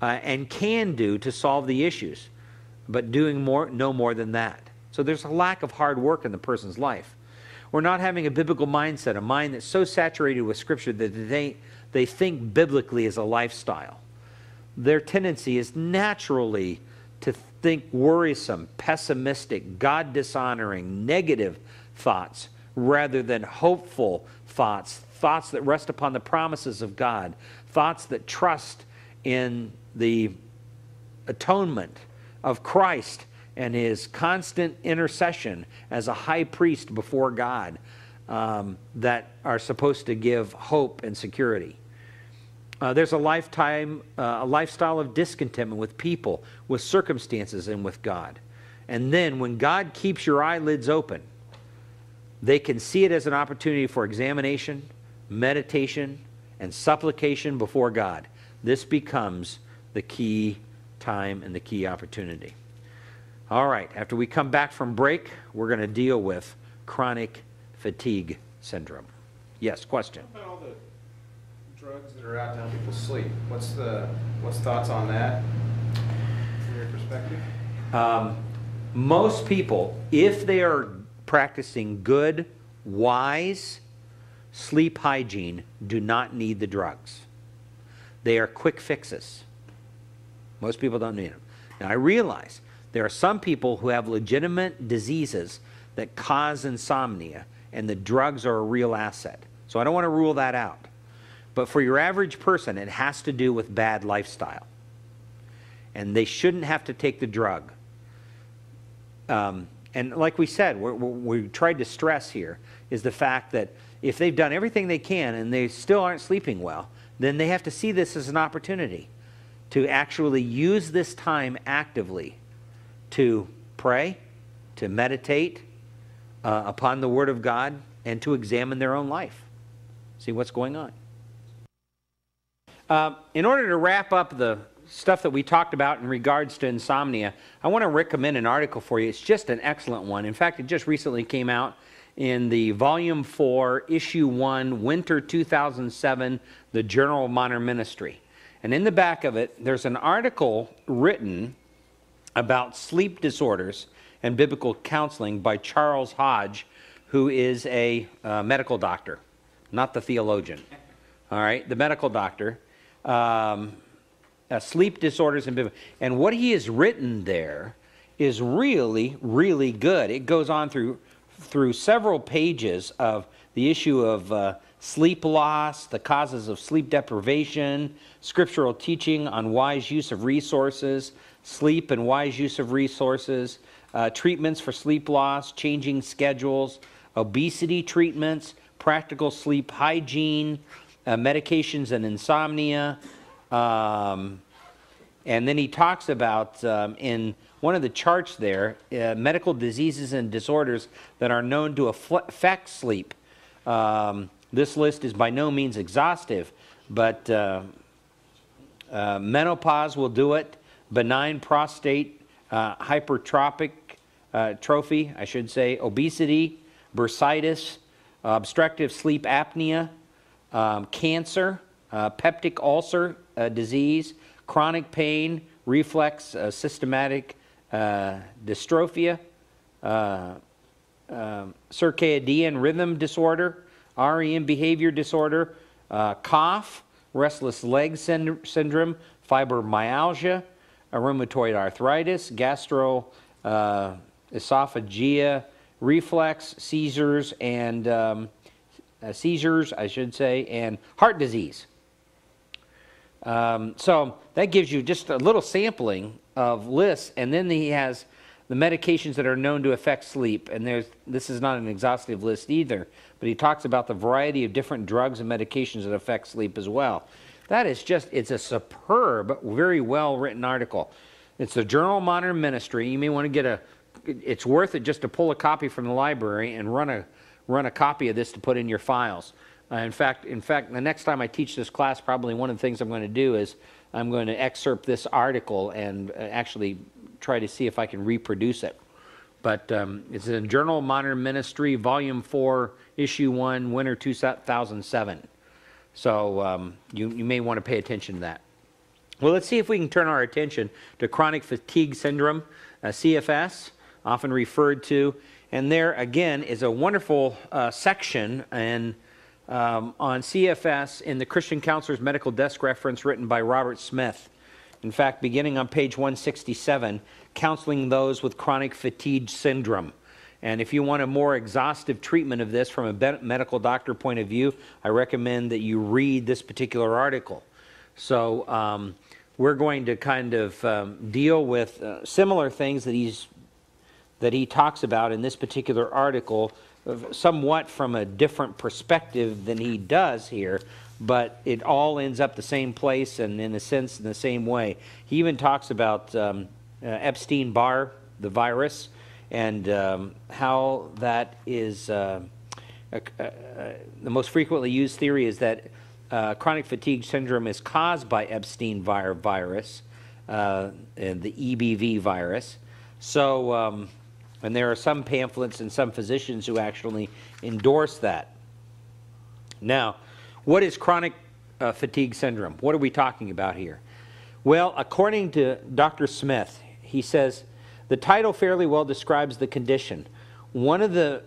uh, and can do to solve the issues, but doing more, no more than that. So there's a lack of hard work in the person's life. We're not having a biblical mindset, a mind that's so saturated with Scripture that they, they think biblically as a lifestyle. Their tendency is naturally to think worrisome, pessimistic, God dishonoring, negative thoughts rather than hopeful thoughts, thoughts that rest upon the promises of God, thoughts that trust in the atonement of Christ and his constant intercession as a high priest before God um, that are supposed to give hope and security. Uh, there's a lifetime, uh, a lifestyle of discontentment with people, with circumstances, and with God. And then when God keeps your eyelids open, they can see it as an opportunity for examination, meditation, and supplication before God. This becomes the key time and the key opportunity. All right, after we come back from break, we're going to deal with chronic fatigue syndrome. Yes, question. What about all the drugs that are out to help people sleep? What's the, what's thoughts on that from your perspective? Um, most people, if they are practicing good, wise sleep hygiene, do not need the drugs. They are quick fixes. Most people don't need them. Now, I realize there are some people who have legitimate diseases that cause insomnia, and the drugs are a real asset. So I don't want to rule that out. But for your average person, it has to do with bad lifestyle. And they shouldn't have to take the drug. Um, and like we said, we we tried to stress here is the fact that if they've done everything they can and they still aren't sleeping well, then they have to see this as an opportunity to actually use this time actively to pray, to meditate uh, upon the Word of God, and to examine their own life, see what's going on. Uh, in order to wrap up the stuff that we talked about in regards to insomnia, I want to recommend an article for you. It's just an excellent one. In fact, it just recently came out in the Volume 4, Issue 1, Winter 2007, the Journal of Modern Ministry. And in the back of it, there's an article written about sleep disorders and biblical counseling by Charles Hodge, who is a uh, medical doctor, not the theologian. All right, the medical doctor. Um, uh, sleep disorders and biblical. And what he has written there is really, really good. It goes on through through several pages of the issue of uh, sleep loss, the causes of sleep deprivation, scriptural teaching on wise use of resources, sleep and wise use of resources, uh, treatments for sleep loss, changing schedules, obesity treatments, practical sleep hygiene, uh, medications and insomnia. Um, and then he talks about um, in one of the charts there uh, medical diseases and disorders that are known to affect sleep. Um, this list is by no means exhaustive, but uh, uh, menopause will do it, benign prostate uh, hypertrophic uh, trophy, I should say, obesity, bursitis, obstructive sleep apnea, um, cancer, uh, peptic ulcer disease, chronic pain, reflex, systematic uh, dystrophia, uh, um, circadian rhythm disorder, REM behavior disorder, cough, restless leg syndrome, fibromyalgia, rheumatoid arthritis, gastroesophageal reflux, seizures, and um, uh, seizures, I should say, and heart disease. Um, so that gives you just a little sampling of lists, and then he has the medications that are known to affect sleep. And there's this is not an exhaustive list either, but he talks about the variety of different drugs and medications that affect sleep as well. That is just it's a superb, very well written article. It's the Journal of Modern Ministry. You may want to get a. It's worth it just to pull a copy from the library and run a run a copy of this to put in your files. Uh, in fact, in fact, the next time I teach this class, probably one of the things I'm going to do is I'm going to excerpt this article and uh, actually try to see if I can reproduce it. But um, it's in Journal of Modern Ministry, Volume 4, Issue 1, Winter 2007. So um, you, you may want to pay attention to that. Well, let's see if we can turn our attention to chronic fatigue syndrome, uh, CFS, often referred to. And there, again, is a wonderful uh, section and, um, on CFS in the Christian Counselor's Medical Desk reference written by Robert Smith. In fact, beginning on page 167, counseling those with chronic fatigue syndrome. And if you want a more exhaustive treatment of this from a medical doctor point of view, I recommend that you read this particular article. So um, we're going to kind of um, deal with uh, similar things that he's that he talks about in this particular article, somewhat from a different perspective than he does here, but it all ends up the same place and in a sense in the same way. He even talks about um, uh, Epstein Barr, the virus, and um, how that is uh, the most frequently used theory is that uh, chronic fatigue syndrome is caused by Epstein Barr virus, uh, the EBV virus. So, um, and there are some pamphlets and some physicians who actually endorse that. Now, what is chronic uh, fatigue syndrome? What are we talking about here? Well, according to Dr. Smith, he says the title fairly well describes the condition. One of the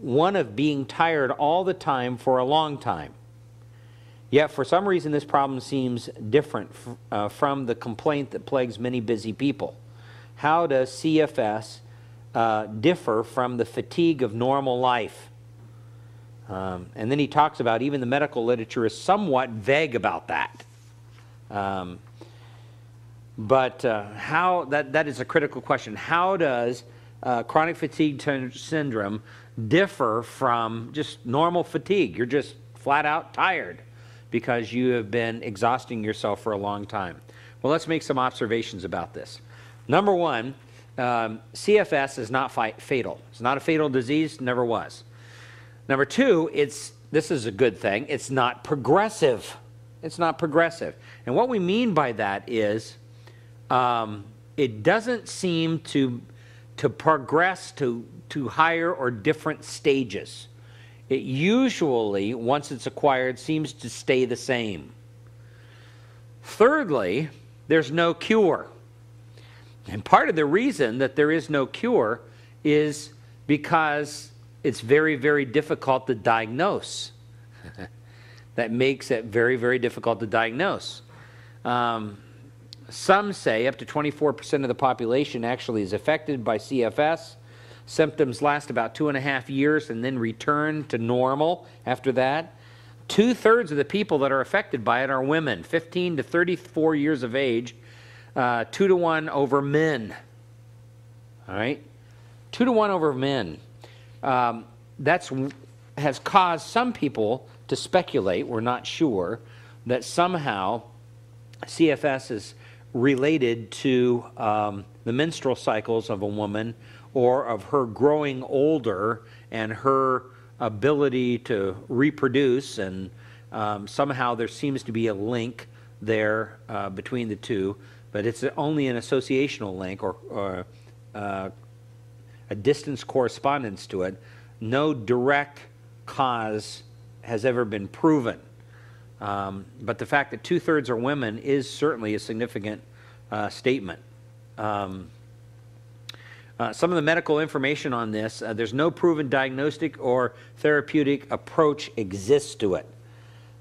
one of being tired all the time for a long time. Yet, for some reason, this problem seems different uh, from the complaint that plagues many busy people. How does CFS uh, differ from the fatigue of normal life? Um, and then he talks about even the medical literature is somewhat vague about that. Um, but uh, how, that, that is a critical question. How does uh, chronic fatigue syndrome differ from just normal fatigue? You're just flat out tired because you have been exhausting yourself for a long time. Well, let's make some observations about this. Number one, um, CFS is not fatal. It's not a fatal disease, never was. Number two, it's this is a good thing. It's not progressive. It's not progressive. And what we mean by that is um, it doesn't seem to, to progress to, to higher or different stages. It usually, once it's acquired, seems to stay the same. Thirdly, there's no cure. And part of the reason that there is no cure is because it's very, very difficult to diagnose. that makes it very, very difficult to diagnose. Um, some say up to 24% of the population actually is affected by CFS. Symptoms last about two and a half years and then return to normal after that. Two thirds of the people that are affected by it are women, 15 to 34 years of age, uh, two to one over men. All right? Two to one over men. Um, that's has caused some people to speculate, we're not sure, that somehow CFS is related to um, the menstrual cycles of a woman or of her growing older and her ability to reproduce and um, somehow there seems to be a link there uh, between the two but it's only an associational link or, or uh, a distance correspondence to it. No direct cause has ever been proven. Um, but the fact that two thirds are women is certainly a significant uh, statement. Um, uh, some of the medical information on this, uh, there's no proven diagnostic or therapeutic approach exists to it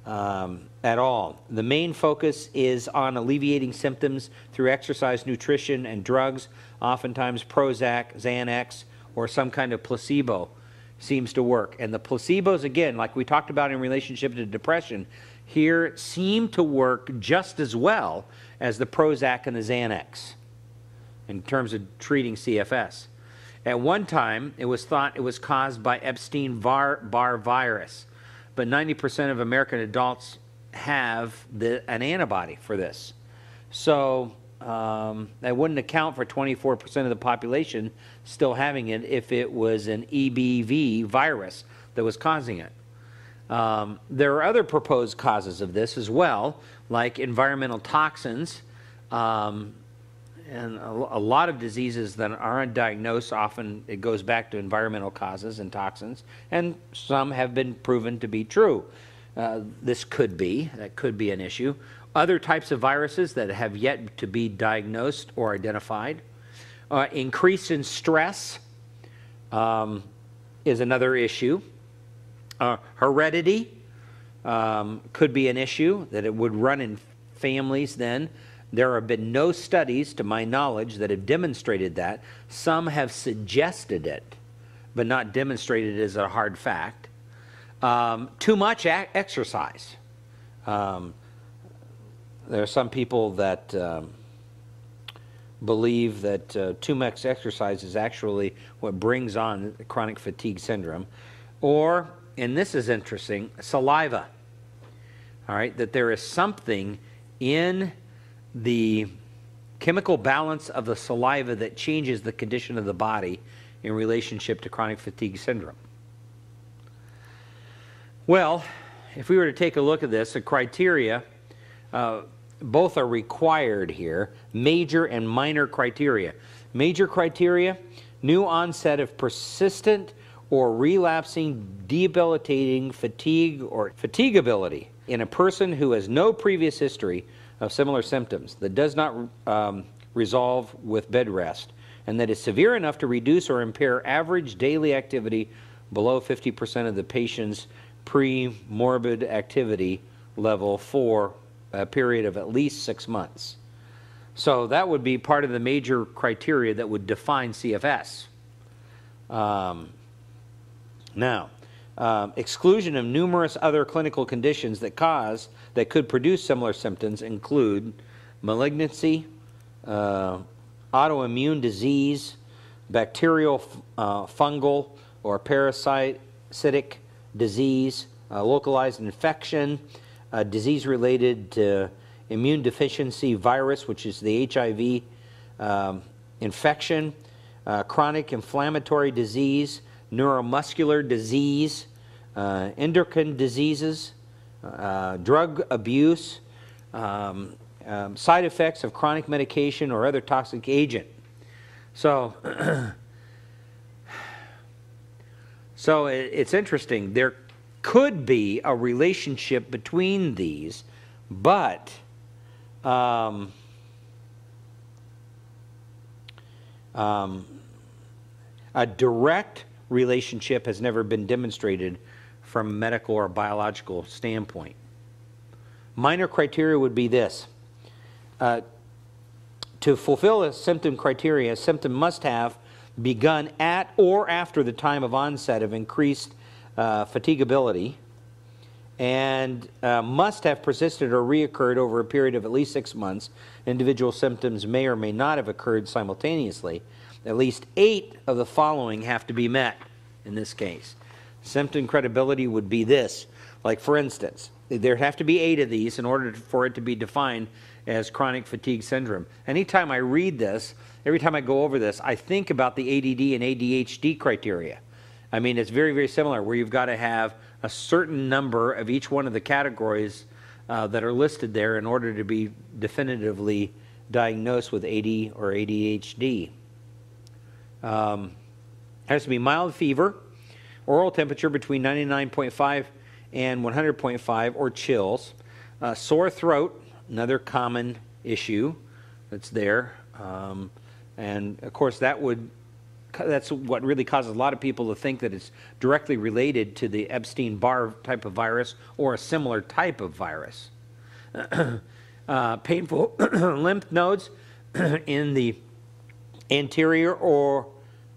um, at all. The main focus is on alleviating symptoms through exercise, nutrition, and drugs, oftentimes Prozac, Xanax, or some kind of placebo seems to work. And the placebos, again, like we talked about in relationship to depression, here seem to work just as well as the Prozac and the Xanax in terms of treating CFS. At one time, it was thought it was caused by Epstein Barr virus, but 90% of American adults have the, an antibody for this. So um, that wouldn't account for 24% of the population still having it if it was an EBV virus that was causing it. Um, there are other proposed causes of this as well, like environmental toxins, um, and a, a, lot of diseases that aren't diagnosed, often it goes back to environmental causes and toxins, and some have been proven to be true. Uh, this could be, that could be an issue. Other types of viruses that have yet to be diagnosed or identified. Uh, increase in stress um, is another issue. Uh, heredity um, could be an issue, that it would run in families then. There have been no studies, to my knowledge, that have demonstrated that. Some have suggested it, but not demonstrated it as a hard fact. Um, too much exercise. Um, there are some people that um, believe that uh, too much exercise is actually what brings on chronic fatigue syndrome. Or, and this is interesting, saliva. All right, that there is something in the chemical balance of the saliva that changes the condition of the body in relationship to chronic fatigue syndrome. Well, if we were to take a look at this, the criteria, uh, both are required here, major and minor criteria. Major criteria, new onset of persistent or relapsing debilitating fatigue or fatigability in a person who has no previous history of similar symptoms that does not um, resolve with bed rest and that is severe enough to reduce or impair average daily activity below 50% of the patient's pre-morbid activity level for a period of at least six months. So that would be part of the major criteria that would define CFS. Um, now, um, exclusion of numerous other clinical conditions that cause, that could produce similar symptoms include malignancy, uh, autoimmune disease, bacterial, uh, fungal, or parasitic disease, uh, localized infection, disease related to immune deficiency virus, which is the HIV um, infection, uh, chronic inflammatory disease, neuromuscular disease, uh, endocrine diseases, uh, drug abuse, um, um, side effects of chronic medication or other toxic agent. So, so it, it's interesting. There could be a relationship between these, but um, um, a direct relationship has never been demonstrated from a medical or biological standpoint. Minor criteria would be this. Uh, to fulfill a symptom criteria, a symptom must have begun at or after the time of onset of increased uh, fatigability and uh, must have persisted or reoccurred over a period of at least six months. Individual symptoms may or may not have occurred simultaneously. At least eight of the following have to be met in this case. Symptom credibility would be this. Like, for instance, there'd have to be eight of these in order for it to be defined as chronic fatigue syndrome. Anytime I read this, every time I go over this, I think about the ADD and ADHD criteria. I mean, it's very, very similar where you've got to have a certain number of each one of the categories uh, that are listed there in order to be definitively diagnosed with AD or ADHD. Um, has to be mild fever, oral temperature between 99.5 and 100.5, or chills. Uh, sore throat, another common issue that's there. Um, and of course, that would that's what really causes a lot of people to think that it's directly related to the Epstein-Barr type of virus or a similar type of virus. uh, painful lymph nodes in the anterior or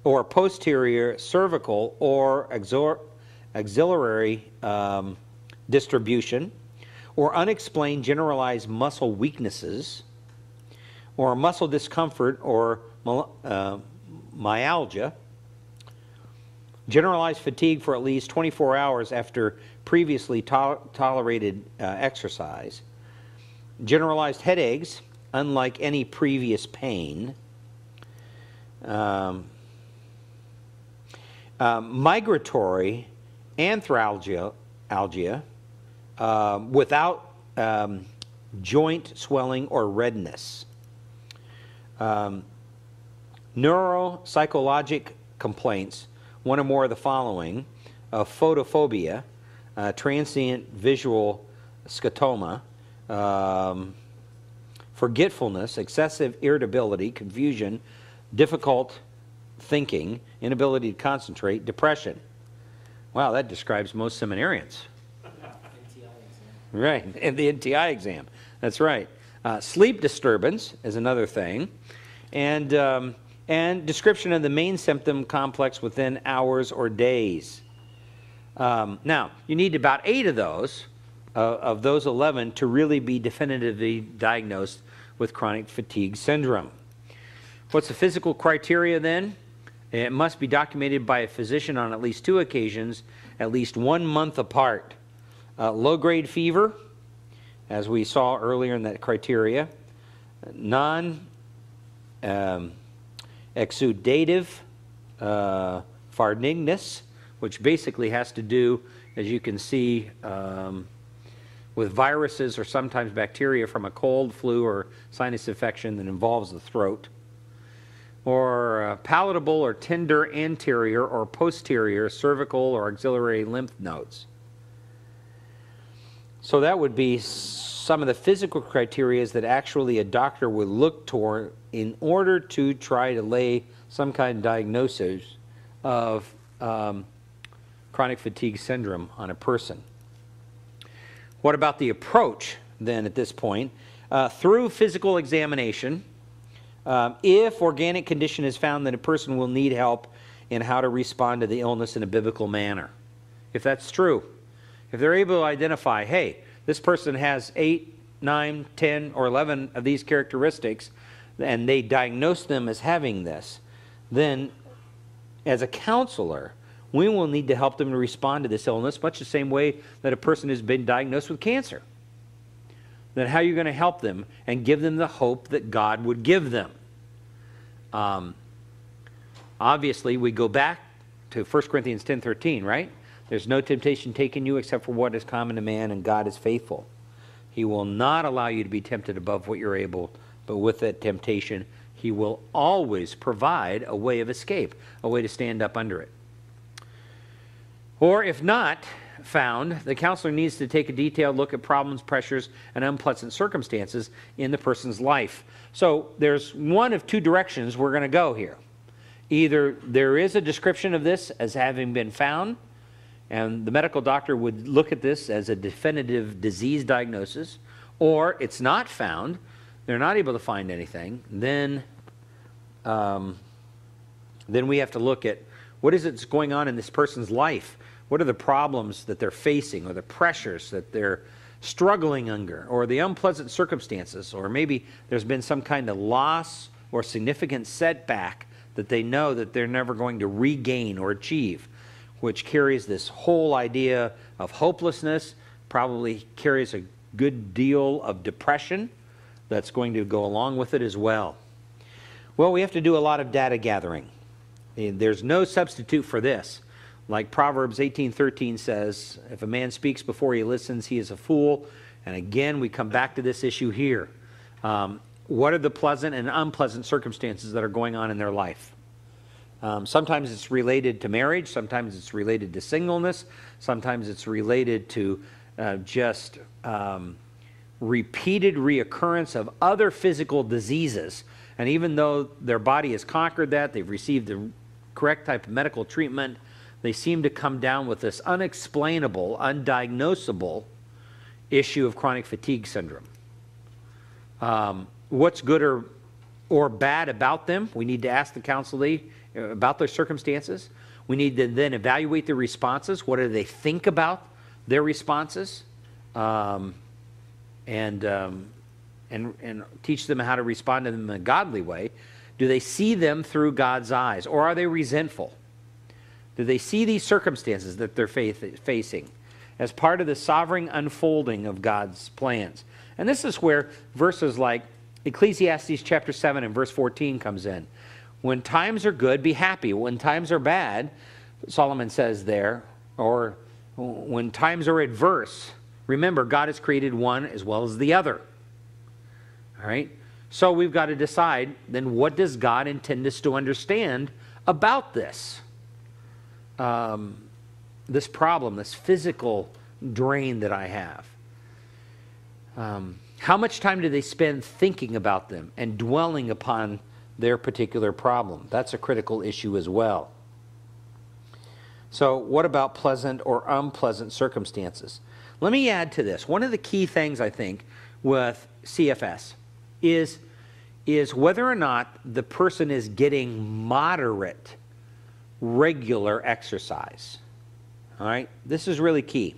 or posterior cervical or axor- axillary um, distribution, or unexplained generalized muscle weaknesses, or muscle discomfort or uh, myalgia, generalized fatigue for at least 24 hours after previously to- tolerated uh, exercise, generalized headaches, unlike any previous pain, um, um, migratory arthralgia algia, um, without um, joint swelling or redness, um, neuropsychologic complaints, one or more of the following of photophobia, uh, transient visual scotoma, um, forgetfulness, excessive irritability, confusion, difficult thinking, inability to concentrate, depression. Wow, that describes most seminarians. Right, and the NTI exam. That's right. Uh, sleep disturbance is another thing, and um, and description of the main symptom complex within hours or days. Um, now, you need about eight of those, uh, of those 11, to really be definitively diagnosed with chronic fatigue syndrome. What's the physical criteria then? It must be documented by a physician on at least two occasions, at least one month apart. Uh, low grade fever, as we saw earlier in that criteria, non um, exudative uh, which basically has to do, as you can see, um, with viruses or sometimes bacteria from a cold, flu, or sinus infection that involves the throat or uh, palpable or tender anterior or posterior cervical or axillary lymph nodes. So that would be some of the physical criteria that actually a doctor would look toward in order to try to lay some kind of diagnosis of um, chronic fatigue syndrome on a person. What about the approach then at this point? Uh, through physical examination, um, if organic condition is found, then a person will need help in how to respond to the illness in a biblical manner. If that's true, if they're able to identify, hey, this person has eight, nine, ten, or 11 of these characteristics, and they diagnose them as having this, then as a counselor, we will need to help them to respond to this illness much the same way that a person has been diagnosed with cancer then how are you going to help them and give them the hope that God would give them? Um, obviously, we go back to 1 Corinthians 10 13, right? There's no temptation taken you except for what is common to man, and God is faithful. He will not allow you to be tempted above what you're able, but with that temptation, He will always provide a way of escape, a way to stand up under it. Or if not, found, the counselor needs to take a detailed look at problems, pressures, and unpleasant circumstances in the person's life. So there's one of two directions we're going to go here. Either there is a description of this as having been found, and the medical doctor would look at this as a definitive disease diagnosis, or it's not found, they're not able to find anything, then, um, then we have to look at what is it that's going on in this person's life what are the problems that they're facing or the pressures that they're struggling under or the unpleasant circumstances? Or maybe there's been some kind of loss or significant setback that they know that they're never going to regain or achieve, which carries this whole idea of hopelessness, probably carries a good deal of depression that's going to go along with it as well. Well, we have to do a lot of data gathering. There's no substitute for this. Like Proverbs 18:13 says, if a man speaks before he listens, he is a fool. And again, we come back to this issue here. Um, what are the pleasant and unpleasant circumstances that are going on in their life? Um, sometimes it's related to marriage, sometimes it's related to singleness, sometimes it's related to uh, just um, repeated reoccurrence of other physical diseases. And even though their body has conquered that, they've received the correct type of medical treatment, they seem to come down with this unexplainable, undiagnosable issue of chronic fatigue syndrome. Um, what's good or, or bad about them, we need to ask the counselee about their circumstances. We need to then evaluate their responses. What do they think about their responses? Um, and, um, and, and teach them how to respond to them in a godly way. Do they see them through God's eyes, or are they resentful? Do they see these circumstances that they're faith, facing as part of the sovereign unfolding of God's plans? And this is where verses like Ecclesiastes chapter 7 and verse 14 comes in. When times are good, be happy. When times are bad, Solomon says there, or when times are adverse, remember God has created one as well as the other. All right? So we've got to decide then what does God intend us to understand about this? Um, this problem, this physical drain that I have. Um, how much time do they spend thinking about them and dwelling upon their particular problem? That's a critical issue as well. So, what about pleasant or unpleasant circumstances? Let me add to this. One of the key things I think with CFS is, is whether or not the person is getting moderate, regular exercise. All right? This is really key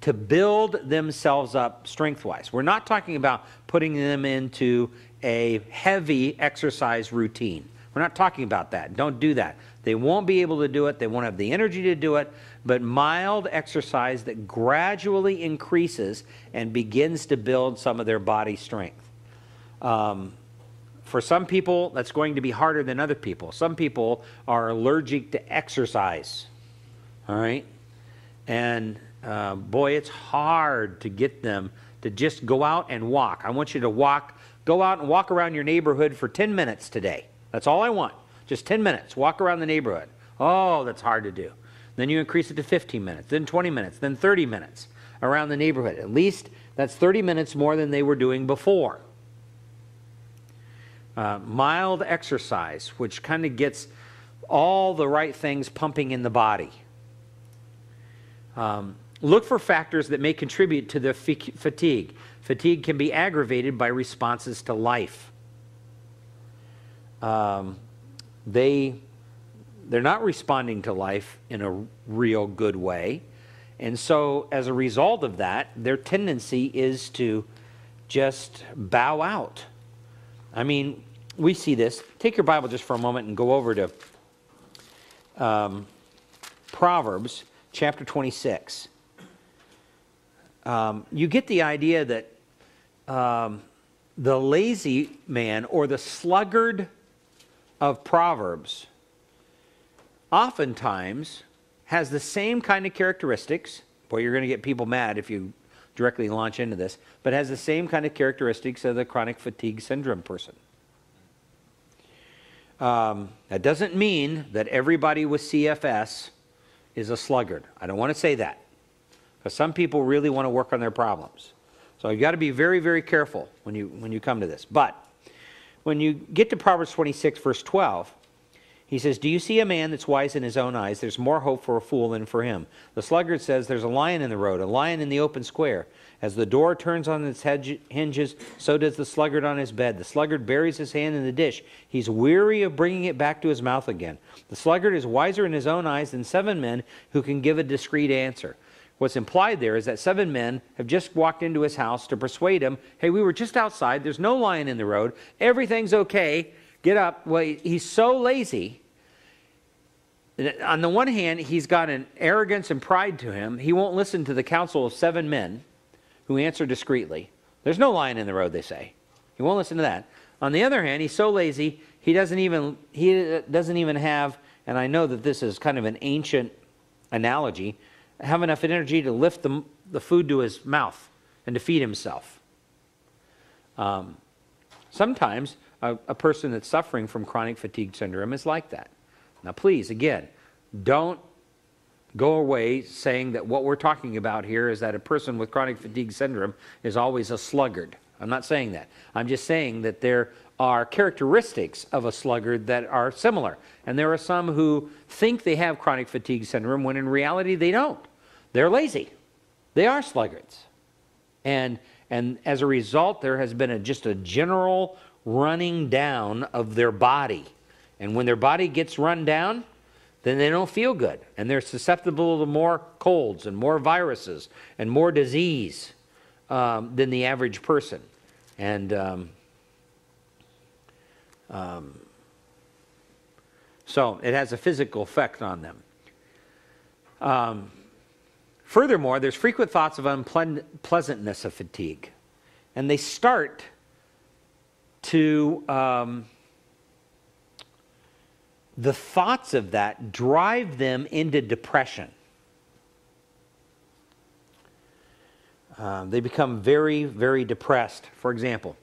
to build themselves up strength wise. We're not talking about putting them into a heavy exercise routine. We're not talking about that. Don't do that. They won't be able to do it, they won't have the energy to do it, but mild exercise that gradually increases and begins to build some of their body strength. Um, for some people, that's going to be harder than other people. Some people are allergic to exercise. All right? And uh, boy, it's hard to get them to just go out and walk. I want you to walk, go out and walk around your neighborhood for 10 minutes today. That's all I want. Just 10 minutes. Walk around the neighborhood. Oh, that's hard to do. Then you increase it to 15 minutes, then 20 minutes, then 30 minutes around the neighborhood. At least that's 30 minutes more than they were doing before. Uh, mild exercise, which kind of gets all the right things pumping in the body. Um, Look for factors that may contribute to the fatigue. Fatigue can be aggravated by responses to life. Um, they, they're not responding to life in a real good way. And so, as a result of that, their tendency is to just bow out. I mean, we see this. Take your Bible just for a moment and go over to um, Proverbs chapter 26 um, you get the idea that um, the lazy man or the sluggard of Proverbs oftentimes has the same kind of characteristics. Boy, you're going to get people mad if you directly launch into this, but has the same kind of characteristics of the chronic fatigue syndrome person. Um, that doesn't mean that everybody with CFS is a sluggard. I don't want to say that. Because some people really want to work on their problems. So you've got to be very, very careful when you, when you come to this. But when you get to Proverbs 26, verse 12, he says, Do you see a man that's wise in his own eyes? There's more hope for a fool than for him. The sluggard says, There's a lion in the road, a lion in the open square. As the door turns on its hinges, so does the sluggard on his bed. The sluggard buries his hand in the dish. He's weary of bringing it back to his mouth again. The sluggard is wiser in his own eyes than seven men who can give a discreet answer. What's implied there is that seven men have just walked into his house to persuade him hey, we were just outside. There's no lion in the road. Everything's okay. Get up. Well, he's so lazy. On the one hand, he's got an arrogance and pride to him. He won't listen to the counsel of seven men who answer discreetly. There's no lion in the road, they say. He won't listen to that. On the other hand, he's so lazy, he doesn't even he doesn't even have and I know that this is kind of an ancient analogy have enough energy to lift the, the food to his mouth and to feed himself. Um, sometimes a, a person that's suffering from chronic fatigue syndrome is like that. Now, please, again, don't go away saying that what we're talking about here is that a person with chronic fatigue syndrome is always a sluggard. I'm not saying that. I'm just saying that there are characteristics of a sluggard that are similar. And there are some who think they have chronic fatigue syndrome when in reality they don't. They're lazy. They are sluggards. And, and as a result, there has been a, just a general running down of their body. And when their body gets run down, then they don't feel good. And they're susceptible to more colds and more viruses and more disease um, than the average person. And um, um, so it has a physical effect on them. Um, furthermore, there's frequent thoughts of unpleasantness of fatigue. And they start to, um, the thoughts of that drive them into depression. Um, they become very, very depressed. For example,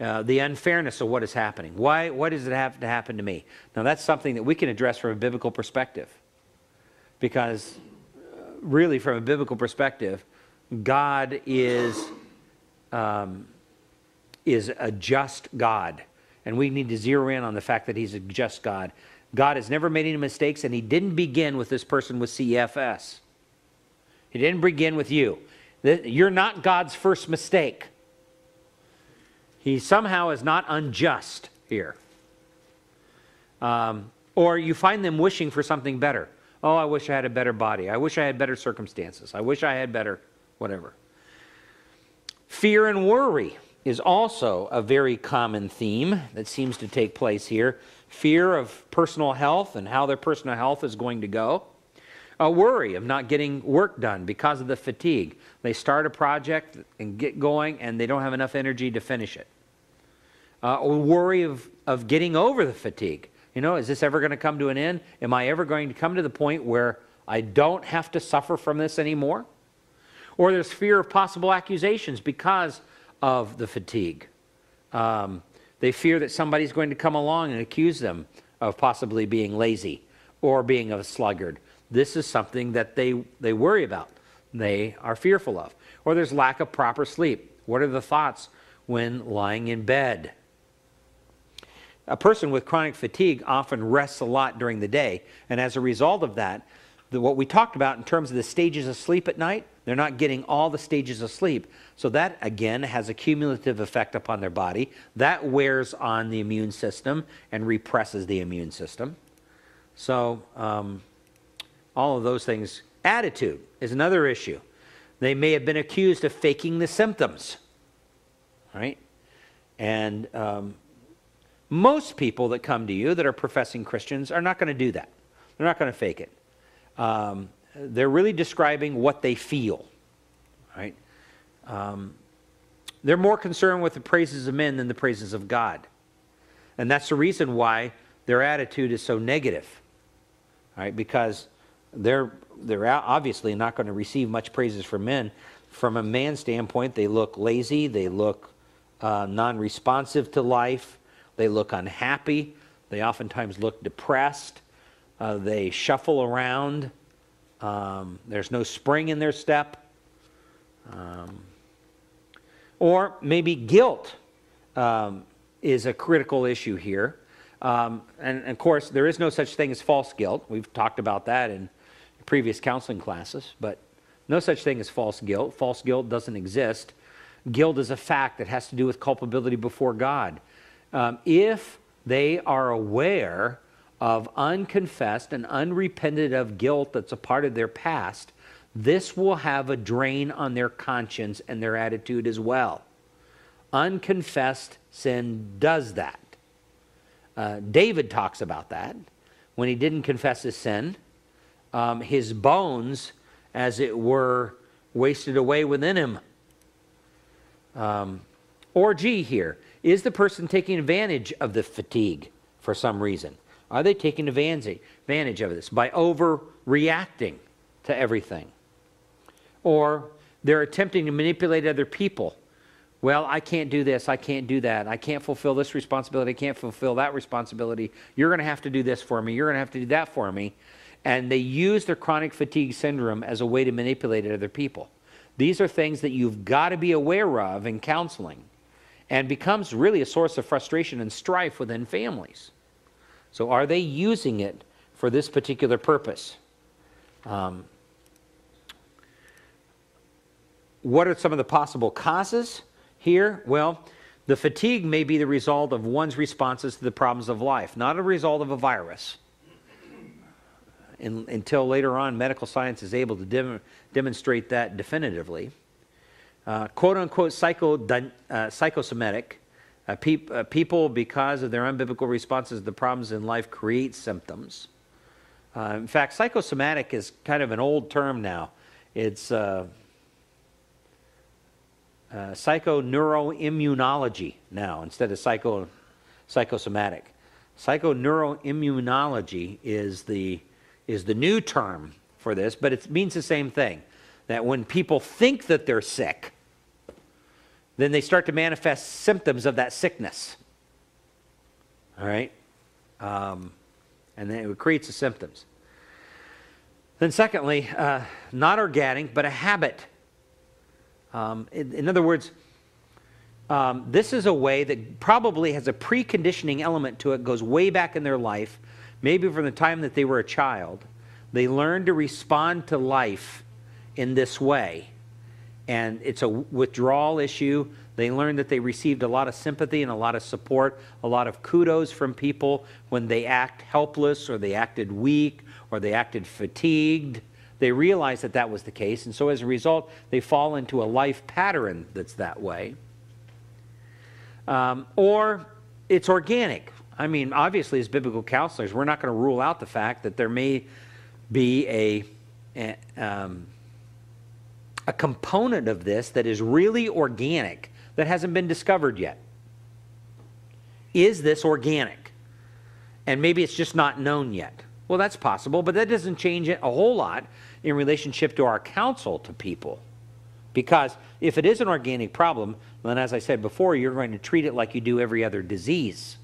uh, the unfairness of what is happening. Why, why does it have to happen to me? Now, that's something that we can address from a biblical perspective. Because, uh, really, from a biblical perspective, God is, um, is a just God. And we need to zero in on the fact that He's a just God. God has never made any mistakes, and He didn't begin with this person with CFS. He didn't begin with you. You're not God's first mistake. He somehow is not unjust here. Um, or you find them wishing for something better. Oh, I wish I had a better body. I wish I had better circumstances. I wish I had better whatever. Fear and worry is also a very common theme that seems to take place here. Fear of personal health and how their personal health is going to go. A worry of not getting work done because of the fatigue. They start a project and get going, and they don't have enough energy to finish it. Uh, or worry of, of getting over the fatigue. You know, is this ever going to come to an end? Am I ever going to come to the point where I don't have to suffer from this anymore? Or there's fear of possible accusations because of the fatigue. Um, they fear that somebody's going to come along and accuse them of possibly being lazy or being a sluggard. This is something that they, they worry about they are fearful of. Or there's lack of proper sleep. What are the thoughts when lying in bed? A person with chronic fatigue often rests a lot during the day, and as a result of that, the, what we talked about in terms of the stages of sleep at night, they're not getting all the stages of sleep. So that, again, has a cumulative effect upon their body. That wears on the immune system and represses the immune system. So, um, all of those things Attitude is another issue. They may have been accused of faking the symptoms, right? And um, most people that come to you that are professing Christians are not going to do that. They're not going to fake it. Um, they're really describing what they feel, right? Um, they're more concerned with the praises of men than the praises of God. And that's the reason why their attitude is so negative, right? Because they're they're obviously not going to receive much praises from men. From a man standpoint, they look lazy, they look uh, non responsive to life, they look unhappy, they oftentimes look depressed, uh, they shuffle around, um, there's no spring in their step. Um, or maybe guilt um, is a critical issue here. Um, and, and, of course, there is no such thing as false guilt. We've talked about that in previous counseling classes, but no such thing as false guilt. False guilt doesn't exist. Guilt is a fact that has to do with culpability before God. Um, if they are aware of unconfessed and unrepented of guilt that's a part of their past, this will have a drain on their conscience and their attitude as well. Unconfessed sin does that. Uh, David talks about that when he didn't confess his sin um, his bones, as it were, wasted away within him. Um, or G here, is the person taking advantage of the fatigue for some reason? Are they taking advantage, advantage of this by overreacting to everything? Or they're attempting to manipulate other people. Well, I can't do this. I can't do that. I can't fulfill this responsibility. I can't fulfill that responsibility. You're going to have to do this for me. You're going to have to do that for me and they use their chronic fatigue syndrome as a way to manipulate other people. These are things that you've got to be aware of in counseling and becomes really a source of frustration and strife within families. So, are they using it for this particular purpose? Um, what are some of the possible causes here? Well, The fatigue may be the result of one's responses to the problems of life, not a result of a virus. In, until later on, medical science is able to dem- demonstrate that definitively. Uh, quote unquote psycho, uh, psychosomatic. Uh, uh, people, because of their unbiblical responses to the problems in life, create symptoms. Uh, in fact, psychosomatic is kind of an old term now. It's uh, psychoneuroimmunology now instead of psycho, psychosomatic. Psychoneuroimmunology is the, is the new term for this, but it means the same thing. That when people think that they're sick, then they start to manifest symptoms of that sickness. All right? Um, and then it creates the symptoms. Then, secondly, uh, not organic, but a habit. Um, in, in, other words, um, this is a way that probably has a preconditioning element to it, goes way back in their life, maybe from the time that they were a child. They learn to respond to life in this way. And it's a withdrawal issue. They learn that they received a lot of sympathy and a lot of support, a lot of kudos from people when they act helpless or they acted weak or they acted fatigued. They realize that that was the case. And so as a result, they fall into a life pattern that's that way. Um, or it's organic. I mean, obviously, as biblical counselors, we're not going to rule out the fact that there may be a, a, um, a component of this that is really organic that hasn't been discovered yet. Is this organic? And maybe it's just not known yet. Well, that's possible, but that doesn't change it a whole lot in relationship to our counsel to people. Because if it is an organic problem, then as I said before, you're going to treat it like you do every other disease.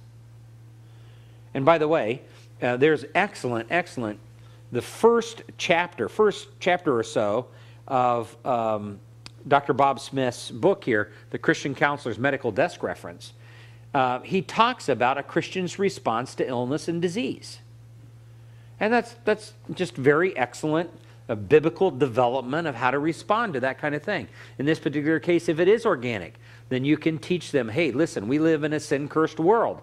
And by the way, uh, there's excellent, excellent, the first chapter, first chapter or so of um, Dr. Bob Smith's book here, The Christian Counselor's Medical Desk Reference, uh, he talks about a Christian's response to illness and disease. And that's, that's just very excellent a biblical development of how to respond to that kind of thing. In this particular case, if it is organic, then you can teach them hey, listen, we live in a sin cursed world.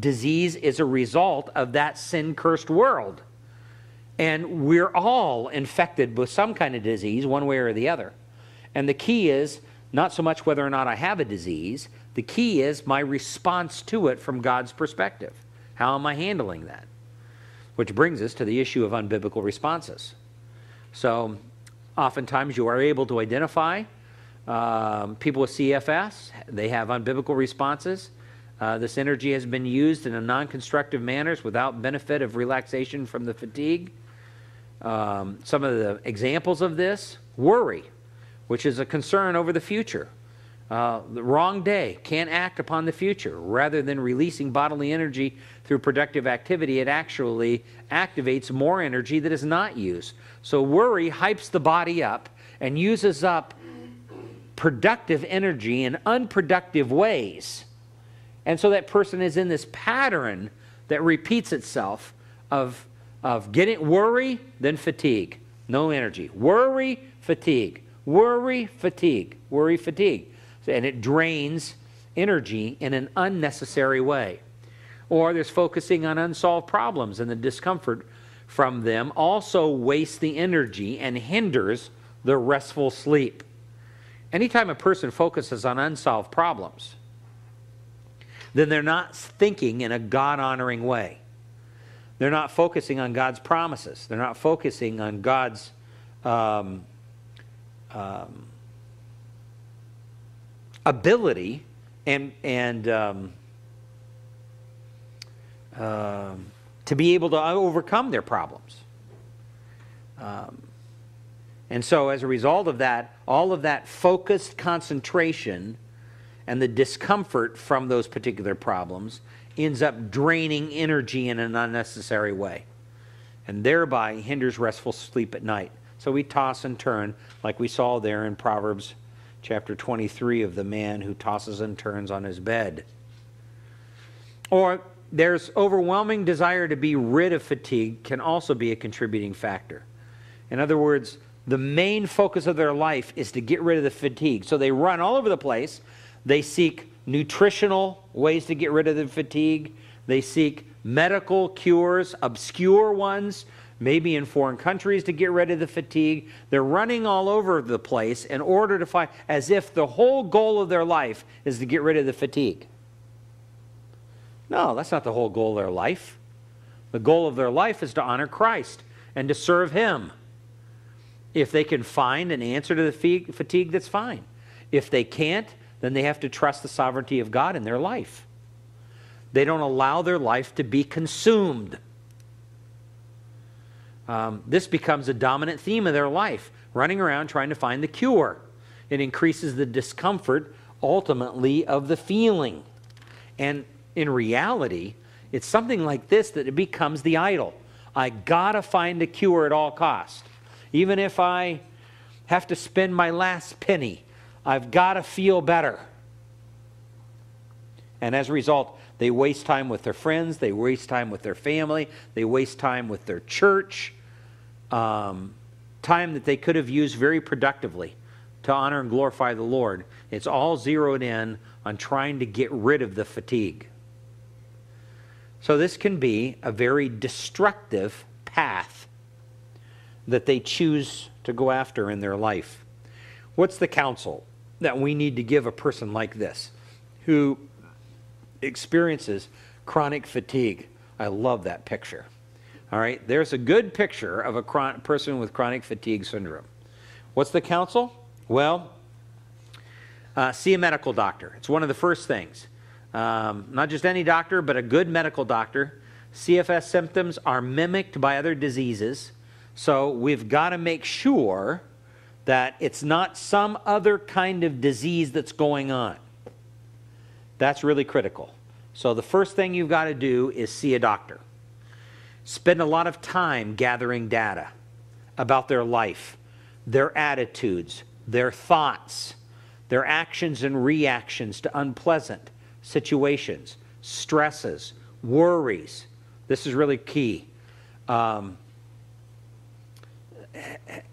Disease is a result of that sin cursed world. And we're all infected with some kind of disease, one way or the other. And the key is not so much whether or not I have a disease, the key is my response to it from God's perspective. How am I handling that? Which brings us to the issue of unbiblical responses. So, oftentimes you are able to identify um, people with CFS, they have unbiblical responses. Uh, this energy has been used in a non constructive manners without benefit of relaxation from the fatigue. Um, some of the examples of this worry which is a concern over the future. Uh, the wrong day can't act upon the future. Rather than releasing bodily energy through productive activity, it actually activates more energy that is not used. So, worry hypes the body up and uses up productive energy in unproductive ways. And so that person is in this pattern that repeats itself of, of getting worry, then fatigue, no energy. Worry, fatigue. Worry, fatigue, worry, fatigue. And it drains energy in an unnecessary way. Or there's focusing on unsolved problems and the discomfort from them also wastes the energy and hinders the restful sleep. Anytime a person focuses on unsolved problems, then they're not thinking in a God honoring way. They're not focusing on God's promises. They're not focusing on God's um, um, ability and and um, uh, to be able to overcome their problems. Um, and so, as a result of that, all of that focused concentration and the discomfort from those particular problems ends up draining energy in an unnecessary way and thereby hinders restful sleep at night. So we toss and turn, like we saw there in Proverbs chapter 23 of the man who tosses and turns on his bed. Or there's overwhelming desire to be rid of fatigue can also be a contributing factor. In other words, the main focus of their life is to get rid of the fatigue. So they run all over the place. They seek nutritional ways to get rid of the fatigue. They seek medical cures, obscure ones, maybe in foreign countries to get rid of the fatigue. They're running all over the place in order to find, as if the whole goal of their life is to get rid of the fatigue. No, that's not the whole goal of their life. The goal of their life is to honor Christ and to serve Him. If they can find an answer to the fatigue, that's fine. If they can't, then they have to trust the sovereignty of God in their life. They don't allow their life to be consumed. Um, this becomes a dominant theme of their life, running around trying to find the cure. It increases the discomfort, ultimately, of the feeling. And in reality, it's something like this that it becomes the idol. I gotta find a cure at all cost. Even if I have to spend my last penny, I've gotta feel better. And as a result, they waste time with their friends, they waste time with their family, they waste time with their church, um, time that they could have used very productively to honor and glorify the Lord. It's all zeroed in on trying to get rid of the fatigue. So, this can be a very destructive path that they choose to go after in their life. What's the counsel that we need to give a person like this who experiences chronic fatigue? I love that picture. All right, there's a good picture of a person with chronic fatigue syndrome. What's the counsel? Well, uh, see a medical doctor. It's one of the first things. Um, not just any doctor, but a good medical doctor. CFS symptoms are mimicked by other diseases, so we've got to make sure that it's not some other kind of disease that's going on. That's really critical. So the first thing you've got to do is see a doctor spend a lot of time gathering data about their life, their attitudes, their thoughts, their actions and reactions to unpleasant situations, stresses, worries. This is really key. Um,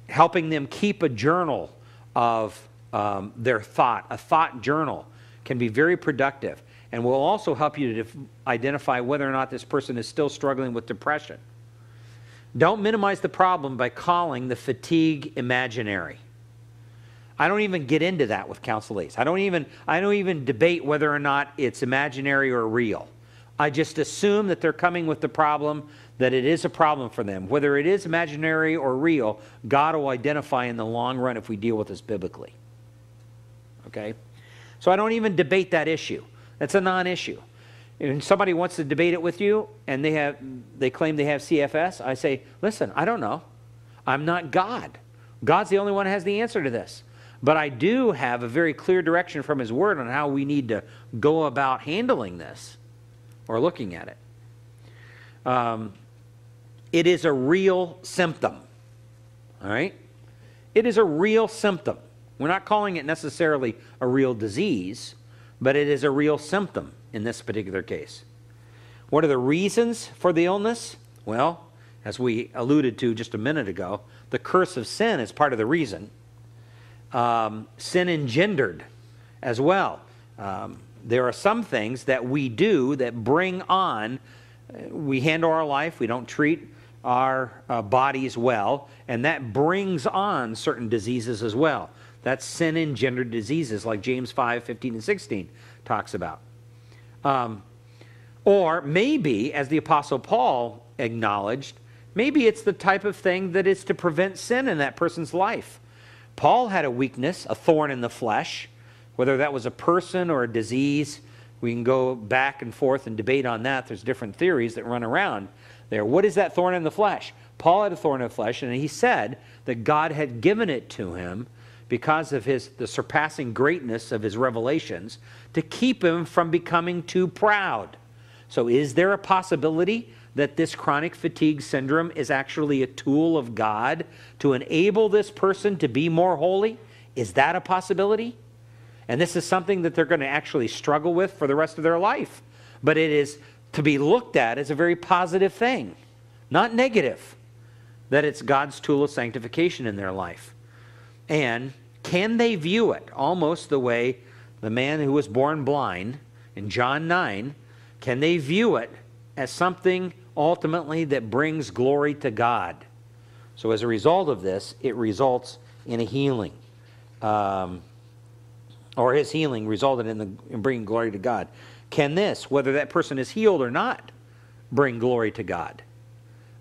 helping them keep a journal of um, their thought, a thought journal, can be very productive and will also help you to identify whether or not this person is still struggling with depression. Don't minimize the problem by calling the fatigue imaginary. I don't even get into that with counselees. I don't even I don't even debate whether or not it's imaginary or real. I just assume that they're coming with the problem that it is a problem for them. Whether it is imaginary or real, God will identify in the long run if we deal with this biblically. Okay? So I don't even debate that issue. That's a non-issue. And somebody wants to debate it with you and they have they claim they have CFS, I say, "Listen, I don't know. I'm not God. God's the only one who has the answer to this. But I do have a very clear direction from his word on how we need to go about handling this or looking at it. Um, it is a real symptom. All right? It is a real symptom. We're not calling it necessarily a real disease but it is a real symptom in this particular case. What are the reasons for the illness? Well, as we alluded to just a minute ago, the curse of sin is part of the reason. Um, sin engendered as well. Um, there are some things that we do that bring on, uh, we handle our life, we don't treat our uh, bodies well, and that brings on certain diseases as well. That's sin engendered diseases, like James 5 15 and 16 talks about. Um, or maybe, as the Apostle Paul acknowledged, maybe it's the type of thing that is to prevent sin in that person's life. Paul had a weakness, a thorn in the flesh, whether that was a person or a disease. We can go back and forth and debate on that. There's different theories that run around there. What is that thorn in the flesh? Paul had a thorn in the flesh, and he said that God had given it to him because of his the surpassing greatness of his revelations to keep him from becoming too proud. So is there a possibility that this chronic fatigue syndrome is actually a tool of God to enable this person to be more holy? Is that a possibility? And this is something that they're going to actually struggle with for the rest of their life. But it is to be looked at as a very positive thing, not negative, that it's God's tool of sanctification in their life. And can they view it almost the way the man who was born blind in John 9, can they view it as something ultimately that brings glory to God? So, as a result of this, it results in a healing. Um, or his healing resulted in, the, in bringing glory to God. Can this, whether that person is healed or not, bring glory to God?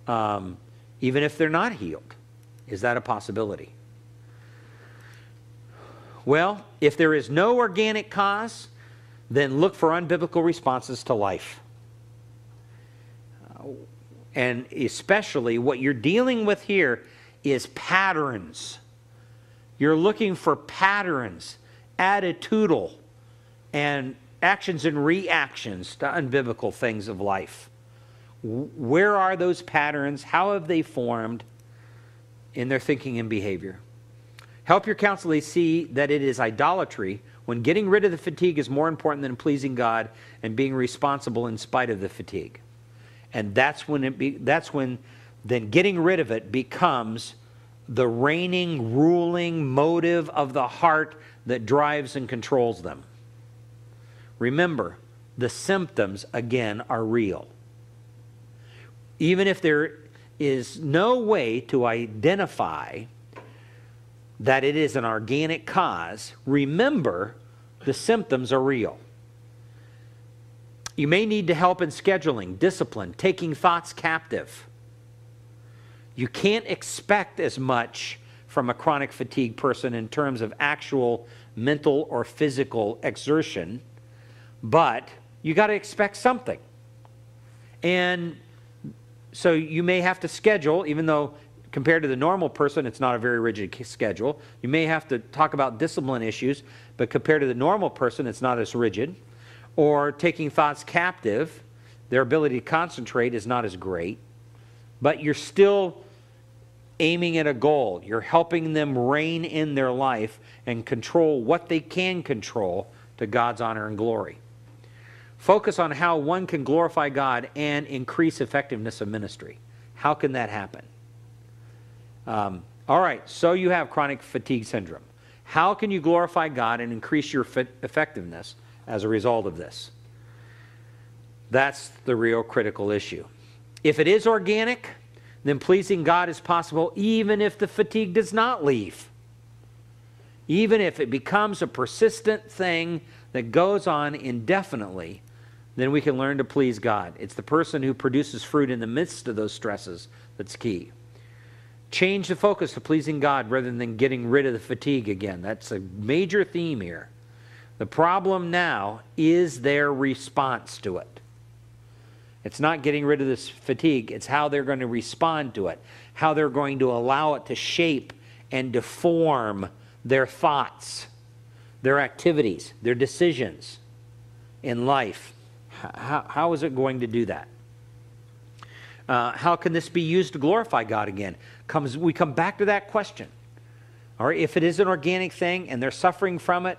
Um, even if they're not healed, is that a possibility? Well, if there is no organic cause, then look for unbiblical responses to life. And especially what you're dealing with here is patterns. You're looking for patterns, attitudinal, and actions and reactions to unbiblical things of life. Where are those patterns? How have they formed in their thinking and behavior? Help your counselor see that it is idolatry when getting rid of the fatigue is more important than pleasing God and being responsible in spite of the fatigue. And that's when it be, that's when then getting rid of it becomes the reigning, ruling motive of the heart that drives and controls them. Remember, the symptoms again are real. Even if there is no way to identify that it is an organic cause, remember the symptoms are real. You may need to help in scheduling, discipline, taking thoughts captive. You can't expect as much from a chronic fatigue person in terms of actual mental or physical exertion, but you got to expect something. And so you may have to schedule, even though compared to the normal person, it's not a very rigid schedule. You may have to talk about discipline issues, but compared to the normal person, it's not as rigid. Or taking thoughts captive, their ability to concentrate is not as great, but you're still aiming at a goal. You're helping them rein in their life and control what they can control to God's honor and glory. Focus on how one can glorify God and increase effectiveness of ministry. How can that happen? Um, all right, so you have chronic fatigue syndrome. How can you glorify God and increase your effectiveness as a result of this? That's the real critical issue. If it is organic, then pleasing God is possible even if the fatigue does not leave. Even if it becomes a persistent thing that goes on indefinitely, then we can learn to please God. It's the person who produces fruit in the midst of those stresses that's key. Change the focus to pleasing God rather than getting rid of the fatigue again. That's a major theme here. The problem now is their response to it. It's not getting rid of this fatigue, it's how they're going to respond to it, how they're going to allow it to shape and deform their thoughts, their activities, their decisions in life. How, how is it going to do that? Uh, how can this be used to glorify God again? Comes, we come back to that question. Right, if it is an organic thing and they're suffering from it,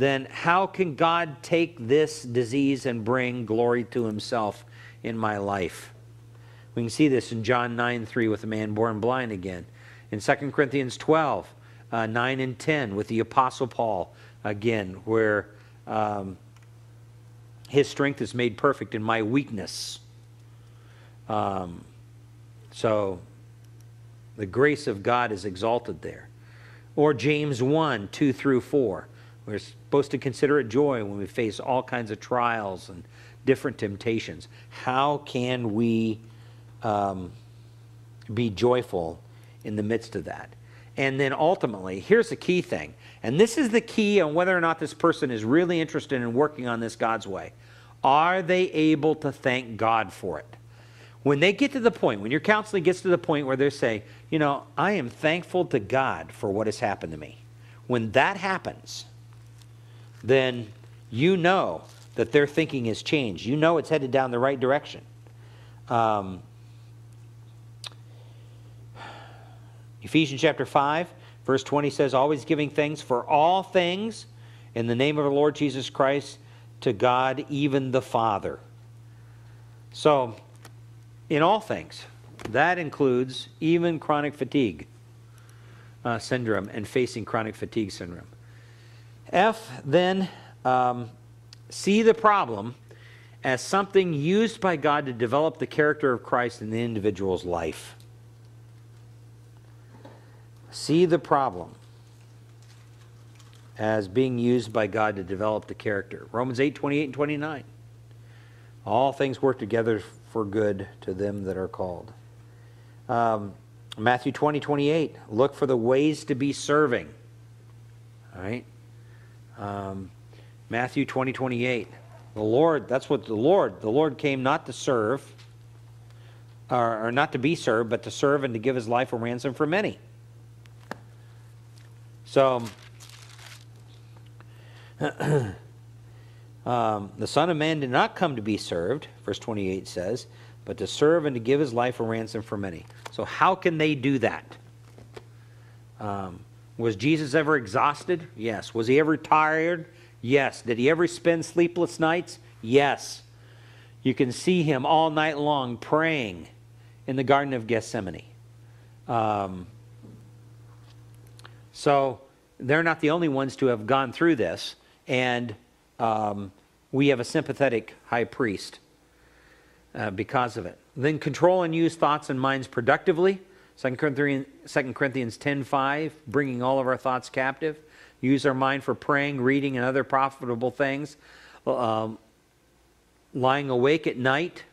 then how can God take this disease and bring glory to himself in my life? We can see this in John 9 3 with the man born blind again. In 2 Corinthians 12, uh, 9 and 10 with the Apostle Paul again, where um, his strength is made perfect in my weakness. Um, so the grace of God is exalted there. Or James 1 2 through 4. We're supposed to consider it joy when we face all kinds of trials and different temptations. How can we um, be joyful in the midst of that? And then ultimately, here's the key thing. And this is the key on whether or not this person is really interested in working on this God's way. Are they able to thank God for it? When they get to the point, when your counseling gets to the point where they say, you know, I am thankful to God for what has happened to me. When that happens, then you know that their thinking has changed. You know it's headed down the right direction. Um, Ephesians chapter 5, verse 20 says, Always giving thanks for all things in the name of our Lord Jesus Christ to God, even the Father. So, in all things, that includes even chronic fatigue uh, syndrome and facing chronic fatigue syndrome. F, then, um, see the problem as something used by God to develop the character of Christ in the individual's life. See the problem as being used by God to develop the character. Romans 8 28 and 29. All things work together for good to them that are called. Um, Matthew 20 28. Look for the ways to be serving. All right? Um, Matthew 20 28. The Lord, that's what the Lord, the Lord came not to serve, or, or not to be served, but to serve and to give his life a ransom for many. So, um, the Son of Man did not come to be served, verse 28 says, but to serve and to give his life a ransom for many. So, how can they do that? Um, was Jesus ever exhausted? Yes. Was he ever tired? Yes. Did he ever spend sleepless nights? Yes. You can see him all night long praying in the Garden of Gethsemane. Um, so they're not the only ones to have gone through this, and um, we have a sympathetic high priest uh, because of it. Then control and use thoughts and minds productively. 2 Corinthians, 2 Corinthians 10.5, bringing all of our thoughts captive. Use our mind for praying, reading, and other profitable things. Um, lying awake at night.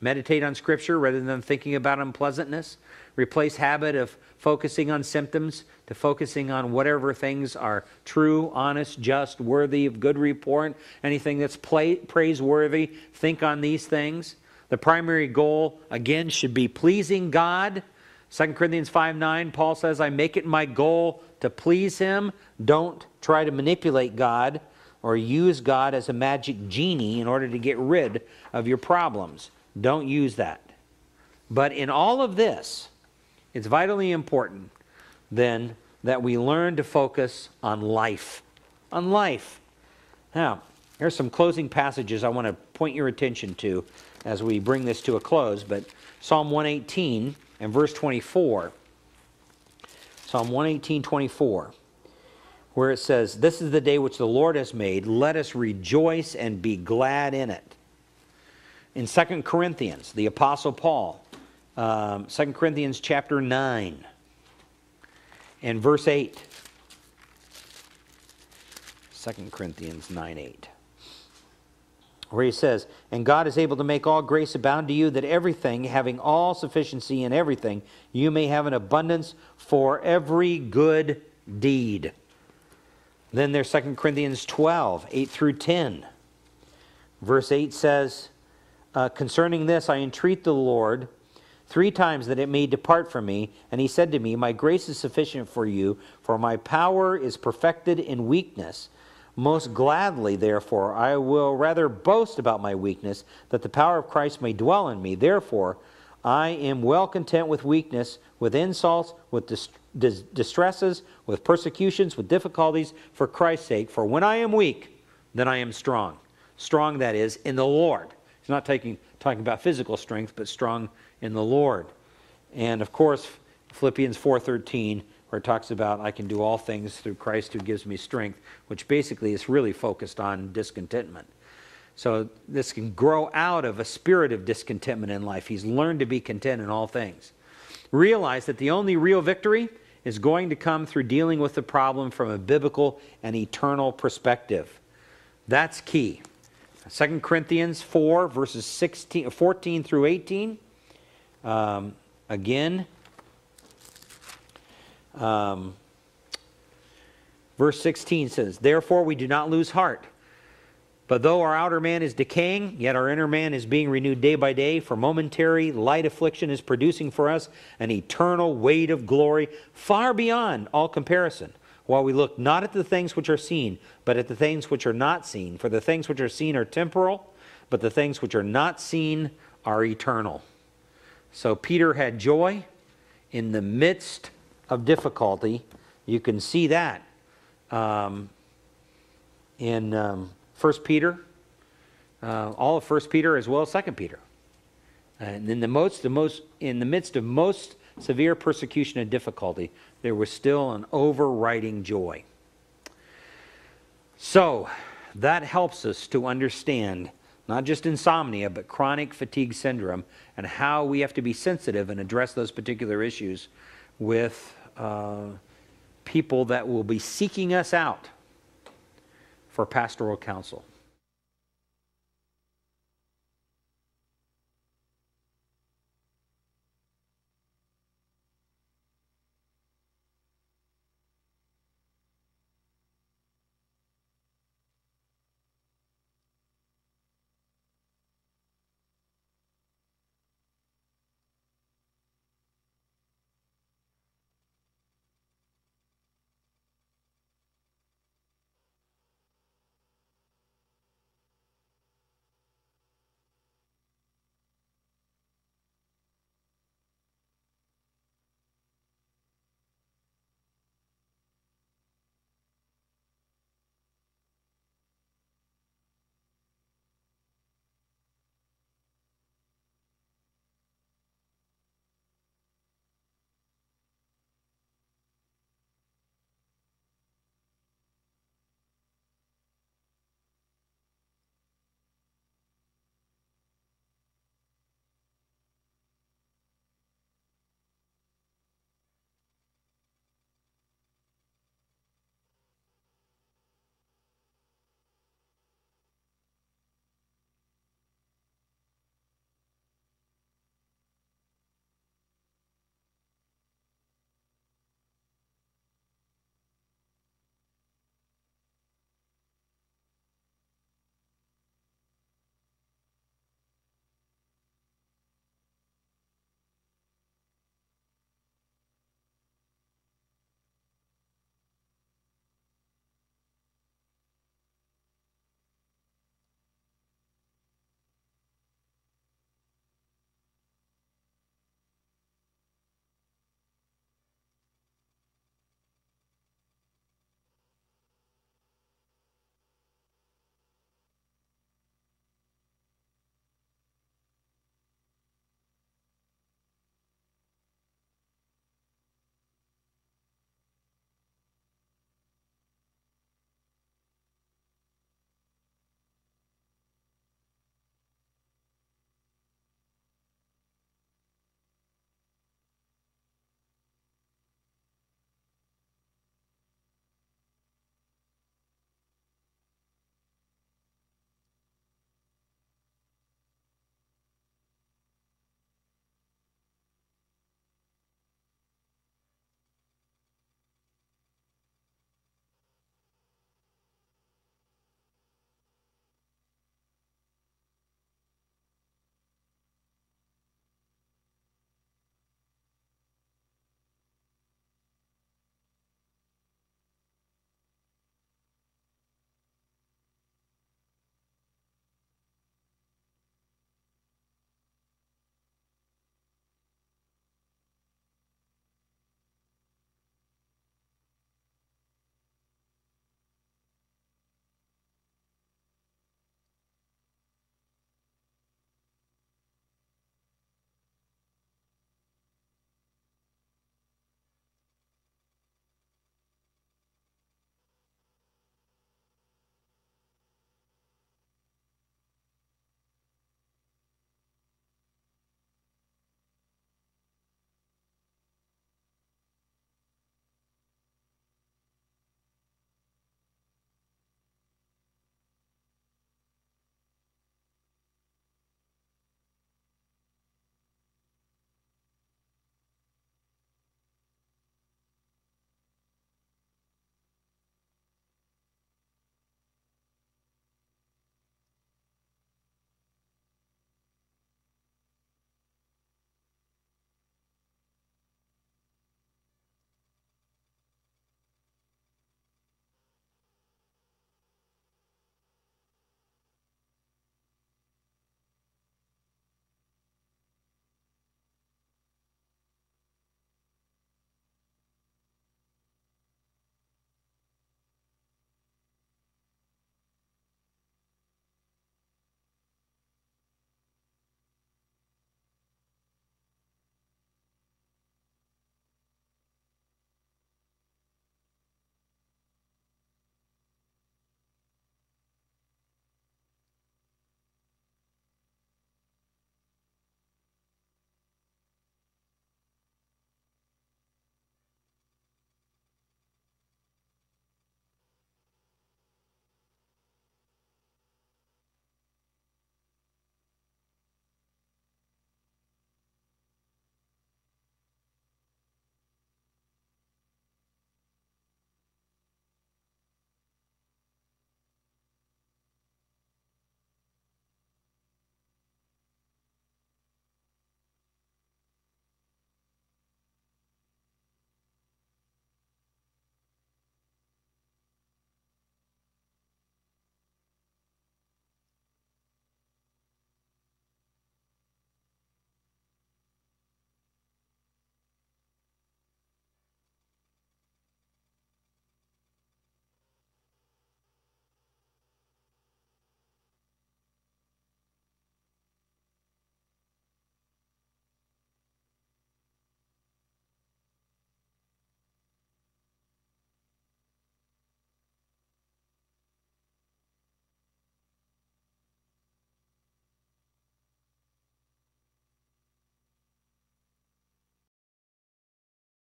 Meditate on Scripture rather than thinking about unpleasantness. Replace habit of focusing on symptoms to focusing on whatever things are true, honest, just, worthy of good report. Anything that's play, praiseworthy, think on these things. The primary goal, again, should be pleasing God. 2 Corinthians 5 9, Paul says, I make it my goal to please Him. Don't try to manipulate God or use God as a magic genie in order to get rid of your problems. Don't use that. But in all of this, it's vitally important then that we learn to focus on life. On life. Now, here's some closing passages I want to point your attention to as we bring this to a close. But Psalm 118 and verse 24. Psalm 118, 24, where it says, This is the day which the Lord has made. Let us rejoice and be glad in it. In 2 Corinthians, the Apostle Paul, um, 2 Corinthians chapter 9 and verse 8. 2 Corinthians 9 8. Where he says, And God is able to make all grace abound to you, that everything, having all sufficiency in everything, you may have an abundance for every good deed. Then there's 2 Corinthians 12 8 through 10. Verse 8 says, uh, Concerning this, I entreat the Lord three times that it may depart from me. And he said to me, My grace is sufficient for you, for my power is perfected in weakness. Most gladly, therefore, I will rather boast about my weakness, that the power of Christ may dwell in me. Therefore, I am well content with weakness, with insults, with dis- dis- distresses, with persecutions, with difficulties, for Christ's sake. For when I am weak, then I am strong. Strong, that is, in the Lord. He's not taking, talking about physical strength, but strong in the Lord. And of course, Philippians 4:13 where it talks about I can do all things through Christ who gives me strength, which basically is really focused on discontentment. So this can grow out of a spirit of discontentment in life. He's learned to be content in all things. Realize that the only real victory is going to come through dealing with the problem from a biblical and eternal perspective. That's key. 2 Corinthians 4, verses 16, 14 through 18. Um, again, um, verse 16 says, Therefore we do not lose heart. But though our outer man is decaying, yet our inner man is being renewed day by day, for momentary light affliction is producing for us an eternal weight of glory far beyond all comparison. While we look not at the things which are seen, but at the things which are not seen. For the things which are seen are temporal, but the things which are not seen are eternal. So Peter had joy in the midst of difficulty. You can see that um, in um, 1 Peter, uh, all of 1 Peter as well as 2 Peter. And in the, most, the most, in the midst of most severe persecution and difficulty, there was still an overriding joy. So that helps us to understand not just insomnia, but chronic fatigue syndrome and how we have to be sensitive and address those particular issues with uh, people that will be seeking us out for pastoral counsel.